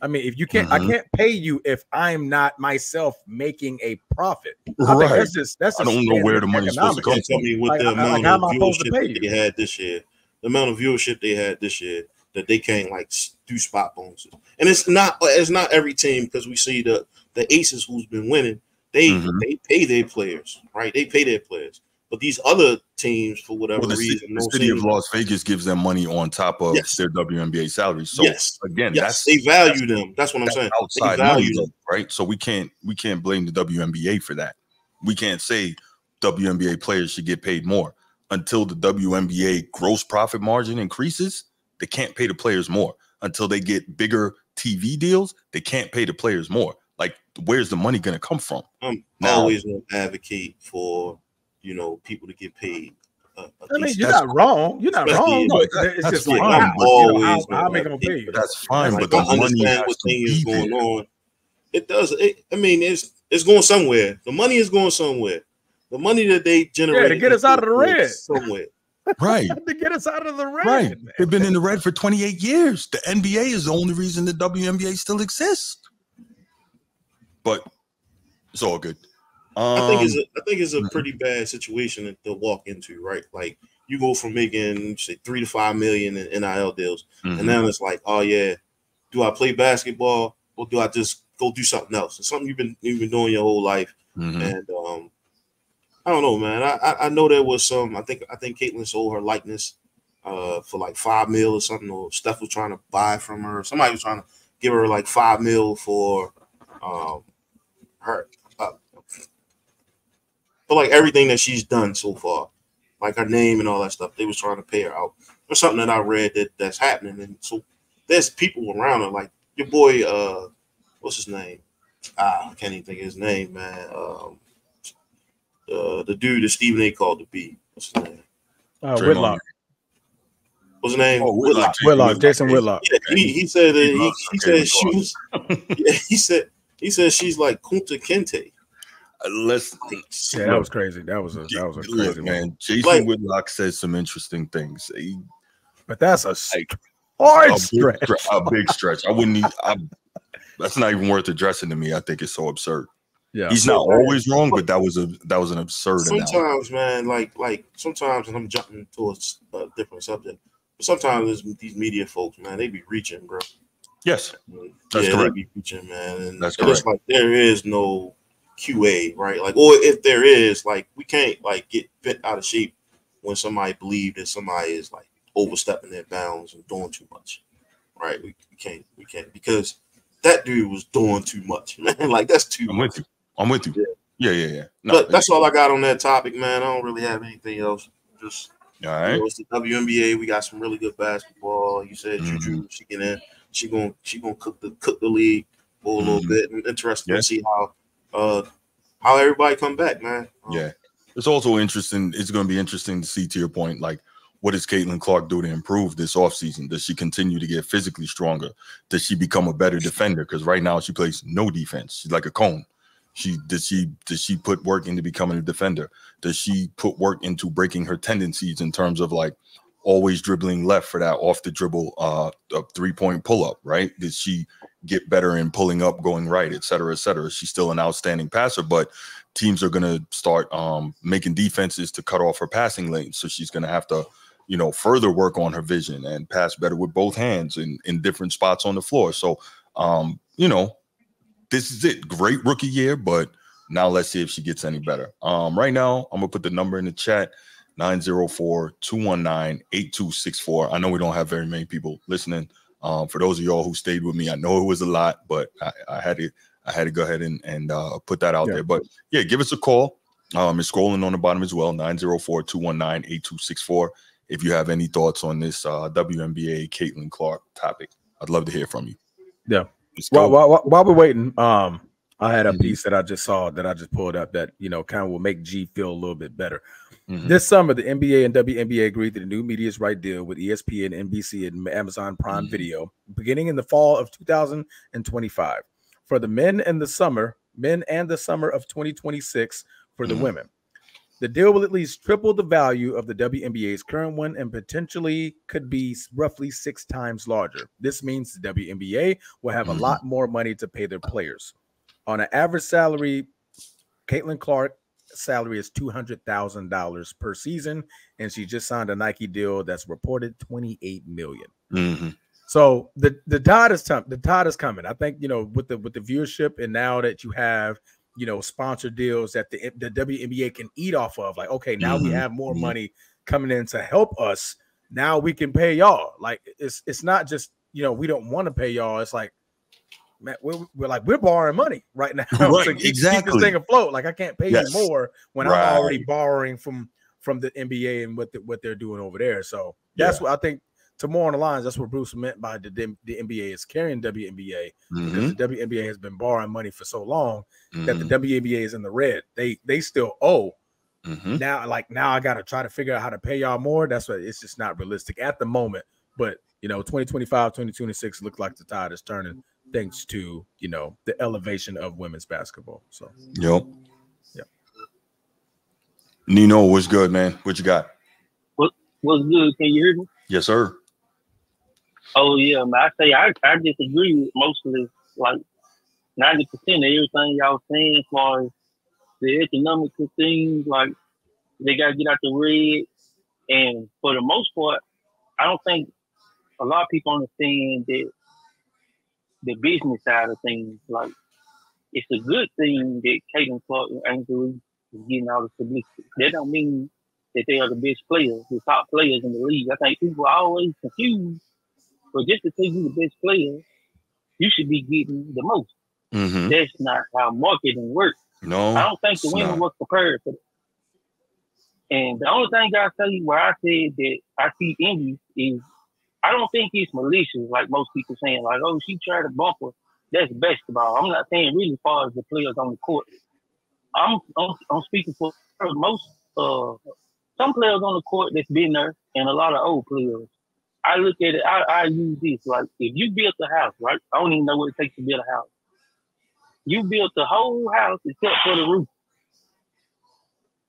I mean, if you can't, Mhm. I can't pay you if I'm not myself making a profit. Right. that's just that's I don't know where the money's supposed to come tell me what Like, the amount like, of am I supposed to viewership pay that you? they had this year, the amount of viewership they had this year, that they can't like do spot bonuses. And it's not it's not every team because we see the the aces who's been winning. They Mhm. they pay their players, right? They pay their players. But these other teams, for whatever Well, the, reason, the city of Las Vegas gives them money on top of Yes. their WNBA salaries. So yes, again, yes, that's they value them. That's what I'm that's saying. outside they value though, them. right? So we can't we can't blame the WNBA for that. We can't say WNBA players should get paid more until the WNBA gross profit margin increases. They can't pay the players more until they get bigger TV deals. They can't pay the players more. Like, where's the money going to come from? I'm Now- always going to advocate for you know people to get paid. A, a I mean, you're not wrong. You're not wrong. No, that- it's that's just like fine, how, but you know, always how, how gonna am I gonna pay you? That's fine, Like, but the money understand has what thing is going there. on. It does. It, I mean, it's it's going somewhere. The money is going somewhere. The money that they generate to get us out of the red. somewhere. *laughs* Right. to get us out of the red. Right. man. They've been in the red for 28 years. The NBA is the only reason the WNBA still exists. But it's all good. Um, I think it's a, I think it's a pretty bad situation to walk into, right? Like you go from making say three to five million in NIL deals, mhm. and now it's like, oh yeah, do I play basketball or do I just go do something else? It's something you've been you've been doing your whole life, Mhm. and um, I don't know, man. I, I I know there was some. I think I think Caitlin sold her likeness uh for like five mil or something, or Steph was trying to buy from her. Somebody was trying to give her like five mil for um her uh, for like everything that she's done so far, like her name and all that stuff. They was trying to pay her out. There's something that I read that that's happening, and so there's people around her, like your boy. uh What's his name? Ah, I can't even think of his name, man. Um, uh, the dude that Stephen A. called to be. What's his name? Uh, Draymond Whitlock. What's his name? Oh, Whitlock. Whitlock. Jason Whitlock. Yeah, he, he said that He he, he Caitlin said she was. *laughs* Yeah, he said he said she's like Kunta Kinte. Uh, Let's Yeah, that was crazy. That was a that was a crazy man. man. Jason Like- Whitlock says some interesting things. He- But that's a Like, hard a, stretch. stre- a big stretch. I wouldn't. Even, I, that's not even worth addressing to me. I think it's so absurd. Yeah. He's not always wrong, but that was a that was an absurd amount. Sometimes, man, like like sometimes, and I'm jumping towards a different subject. But sometimes these media folks, man, they be reaching, bro. Yes, That's yeah, correct. they be reaching, man. And That's and It's like there is no QA, right? Like, or if there is, like, we can't like get bent out of shape when somebody believe that somebody is like overstepping their bounds and doing too much, right? We, we can't, we can't because that dude was doing too much, *laughs* man. Like that's too I'm much. with you. I'm with you. Yeah, yeah, yeah. No, But that's all I got on that topic, man. I don't really have anything else. Just all you right. know, it's the WNBA. We got some really good basketball. You said Mhm. Juju, she get in. She gonna she gonna cook the cook the league for a little Mhm. bit. And interesting Yeah. to see how uh how everybody come back, man. Um, Yeah. It's also interesting. It's going to be interesting to see, to your point, like what does Caitlin Clark do to improve this offseason? Does she continue to get physically stronger? Does she become a better defender? Because right now she plays no defense. She's like a cone. She does she does she put work into becoming a defender? Does she put work into breaking her tendencies in terms of like always dribbling left for that off the dribble uh three point pull up, right? Did she get better in pulling up, going right, et cetera, et cetera? She's still an outstanding passer, but teams are going to start um, making defenses to cut off her passing lanes. So she's going to have to, you know, further work on her vision and pass better with both hands in, in different spots on the floor. So, um, you know, this is it. Great rookie year, but now let's see if she gets any better. Um, right now, I'm going to put the number in the chat 904 219 8264. I know we don't have very many people listening. Um, for those of y'all who stayed with me, I know it was a lot, but I, I had to I had to go ahead and, and uh, put that out Yeah. there. But yeah, give us a call. Um, it's scrolling on the bottom as well 904 219 8264. If you have any thoughts on this uh, WNBA Caitlin Clark topic, I'd love to hear from you. Let's While, while, while we're waiting, um, I had a Mhm. piece that I just saw that I just pulled up that you know kind of will make G feel a little bit better. Mhm. This summer, the NBA and WNBA agreed to the new media's right deal with ESPN, NBC, and Amazon Prime Mhm. Video beginning in the fall of 2025 for the men and the summer, men and the summer of 2026 for the Mhm. women. The deal will at least triple the value of the WNBA's current one and potentially could be roughly six times larger. This means the WNBA will have a lot more money to pay their players. On an average salary, Caitlin Clark salary is two hundred thousand dollars per season, and she just signed a Nike deal that's reported twenty eight million. Mhm. So the the tide is time. The tide is coming. I think you know with the with the viewership, and now that you have you know sponsor deals that the the WNBA can eat off of. Like okay, now we Mhm, have more mhm. money coming in to help us. Now we can pay y'all. Like it's it's not just you know we don't want to pay y'all. It's like man, we're, we're like we're borrowing money right now *laughs* Right, to keep, keep exactly. this thing afloat. Like I can't pay Yes. you more when Right. I'm already borrowing from from the NBA and what the, what they're doing over there. So that's Yeah. what I think. To more on the lines, that's what Bruce meant by the the NBA is carrying WNBA because Mhm. the WNBA has been borrowing money for so long that Mhm. the WNBA is in the red. They they still owe Mhm. now. Like now, I got to try to figure out how to pay y'all more. That's what it's just not realistic at the moment. But you know, 2025, 2026 look like the tide is turning thanks to you know the elevation of women's basketball. So Yep. Yep. Nino, what's good, man? What you got? What What's good? Can you hear me? Yes, sir. Oh yeah, man. I say I, I disagree with most of this, like ninety percent of everything y'all saying as far as the economical things. Like they gotta get out the red, and for the most part, I don't think a lot of people understand that the business side of things. Like it's a good thing that Caitlin Clark and Angel is getting all the publicity. That don't mean that they are the best players, the top players in the league. I think people are always confused. But just to you the best player, you should be getting the most. Mm-hmm. That's not how marketing works. No. I don't think the women not. was prepared for that. And the only thing I tell you where I said that I see envy is I don't think it's malicious like most people saying, like, oh, she tried to bump her. That's basketball. I'm not saying really far as the players on the court. I'm I'm, I'm speaking for most uh some players on the court that's been there and a lot of old players. I look at it, I, I use this like if you built a house, right? I don't even know what it takes to build a house. You built the whole house except for the roof.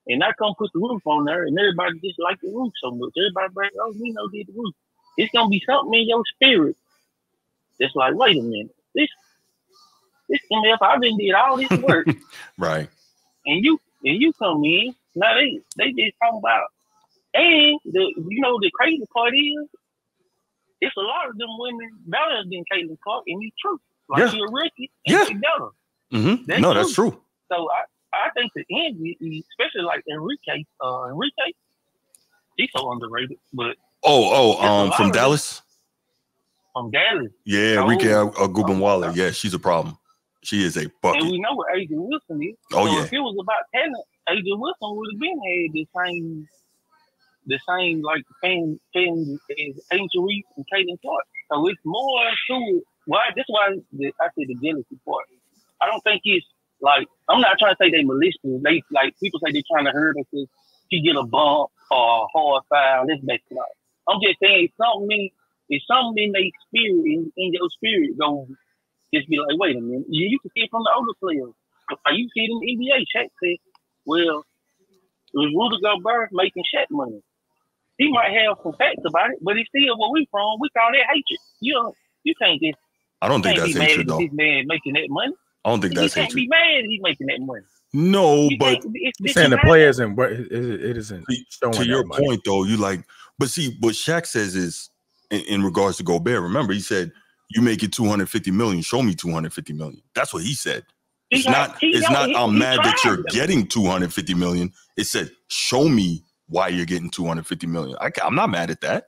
And I come put the roof on there, and everybody just like the roof so much. Everybody like, oh, we know did the roof. It's gonna be something in your spirit. It's like, wait a minute, this, this MF, I've been did all this work, *laughs* Right. and you, and you come in. Now they, they just talking about, and the, you know, the crazy part is, it's a lot of them women better than Caitlin Clark, and it's true. Like Yeah. rookie, and Yeah. better. Mm-hmm. That's no, that's true. So I, I think the envy, especially like Arike, uh, Arike, he's so underrated. But Oh, oh, um, from. Dallas. from Dallas, Yeah, Oh. Enrique Agubin Waller. Yeah, she's a problem. She is a and we know what Adrian Wilson is. Oh, so yeah. if it was about talent, Adrian Wilson would have been had the same, the same like fan, fan as Angel Reese and Caitlin Clark. So it's more to. Why? That's why the, I say the jealousy part. I don't think it's like I'm not trying to say they malicious. They like people say they're trying to hurt us. She get a bump or a hard foul, that's basketball. I'm just saying it's something. It's something in their spirit, in, in your spirit, go just be like, wait a minute. You, you can see it from the older players. Are you see it in the NBA? Shaq said, well, it was Rudy Gobert making Shaq money. He might have some facts about it, but it's still where we from. We call that hatred. You know, you can't just I don't think can't that's hatred though. this man making that money. I don't think You that's can't hatred. be mad he's making that money. No, You but can't- it's, it's saying the not- players and where it, it, it isn't To- showing to your point though, you like, but see, what Shaq says is in, in regards to Gobert. Remember, he said, "You make it 250 million. Show me 250 million." That's what he said. he It's got- not. he It's not. he- I'm he mad that you're getting 250 million. It said, "Show me why you're getting 250 million." I, am not mad at that.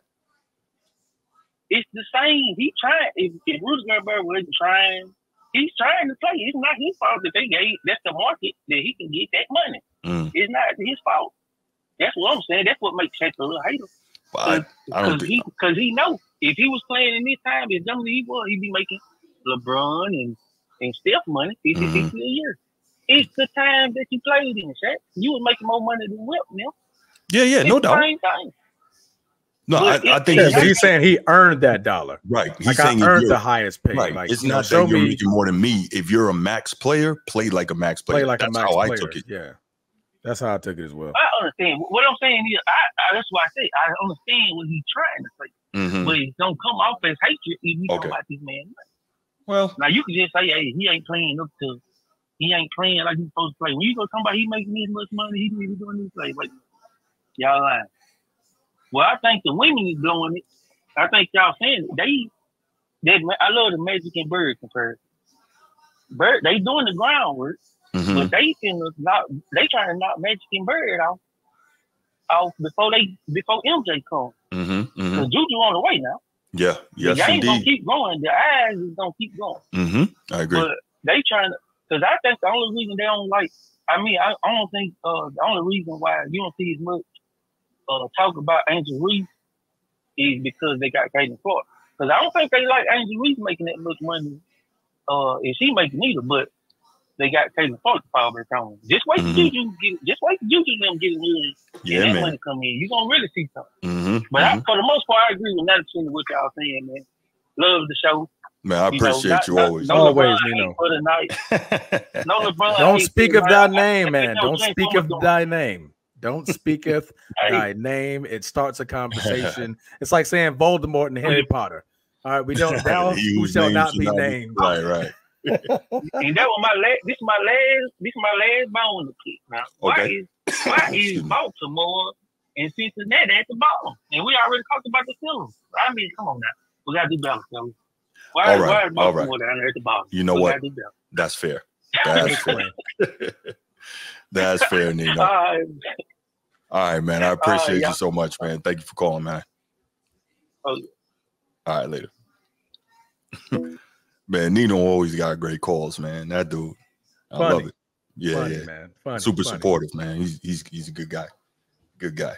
It's the same. He tried. If, if Rudy Gobert wasn't trying, he's trying to play. It's not his fault that they gave. That's the market that he can get that money. Mm, It's not his fault. That's what I'm saying. That's what makes Shaq a little hater. But I, I don't Because think. he, cause he know if he was playing in this time, as young as he was, he'd be making LeBron and and Steph money, 50 Mhm. 60 a year. It's the time that you played in, Shaq. You was making more money than Wilt now. Yeah, yeah, no It's the doubt. same thing. No, I, But I it- think Yeah, he's, he's saying he earned that dollar. right. He's Like I saying if earned the highest pay. right. Like it's you know, not that you're me making more than me. If you're a max player, play like a max player. play like That's a max how player. I took it. Yeah, that's how I took it as well. I understand. What I'm saying is, I, I that's why I say I understand what he's trying to say, Mhm. but it don't come off as hatred if you Okay. talk about this man. Well, Now you can just say, hey, he ain't playing up to, he ain't playing like he's supposed to play. When you go talk about he making this much money, he need to doing this. Like, like y'all lying. Well, I think the women is blowing it. I think y'all saying it. they, they, I love the Magic and Bird comparison. Bird, they doing the groundwork, mhm. but they finna knock, they trying to knock Magic and Bird off, off before they before MJ come. Mhm, mhm. Cause Juju on the way now. yeah, yes, the game's gonna keep going. The eyes is gonna keep going. hmm I agree. But they trying to, because I think the only reason they don't like, I mean, I, I don't think uh, the only reason why you don't see as much uh, talk about Angel Reese is because they got Caitlin Clark. Because I don't think they like Angel Reese making that much money. Uh, if she making either, but they got Caitlin Clark to fall back on. Just wait Mhm. till Juju get, just wait till Juju them get in yeah, and that man. come in. You gonna really see something. hmm But I, for the most part, I agree with ninety percent of what y'all saying, man. Love the show. Man, I You know, appreciate not- you not- always. No Always, LeBron Nino. ain't For the night. *laughs* No LeBron. Don't speak of thy name, man. Don't speak of thy name. Don't speaketh Hey, thy name. It starts a conversation. *laughs* It's like saying Voldemort and Harry Potter. All right, we don't *laughs* thou who shall name not should be not be- named. Right, right. *laughs* and that was my last. This is my last. This is my last bone to pick. Now, why Okay. is why *coughs* is Baltimore and Cincinnati at the bottom? And we already talked about the Steelers. I mean, come on now, we gotta do better, fellas. Why, All right, why is all Baltimore down there at the bottom? You know we what? Gotta do. That's fair. *laughs* That's fair. *laughs* That's fair, Nino. All right. All right, man. I appreciate yeah. you so much, man. Thank you for calling, man. Oh, yeah. All right, later. Man, Nino always got great calls, man. That dude. I love it. Yeah, funny, yeah. man. Funny, Super funny. supportive, man. He's he's he's a good guy. Good guy.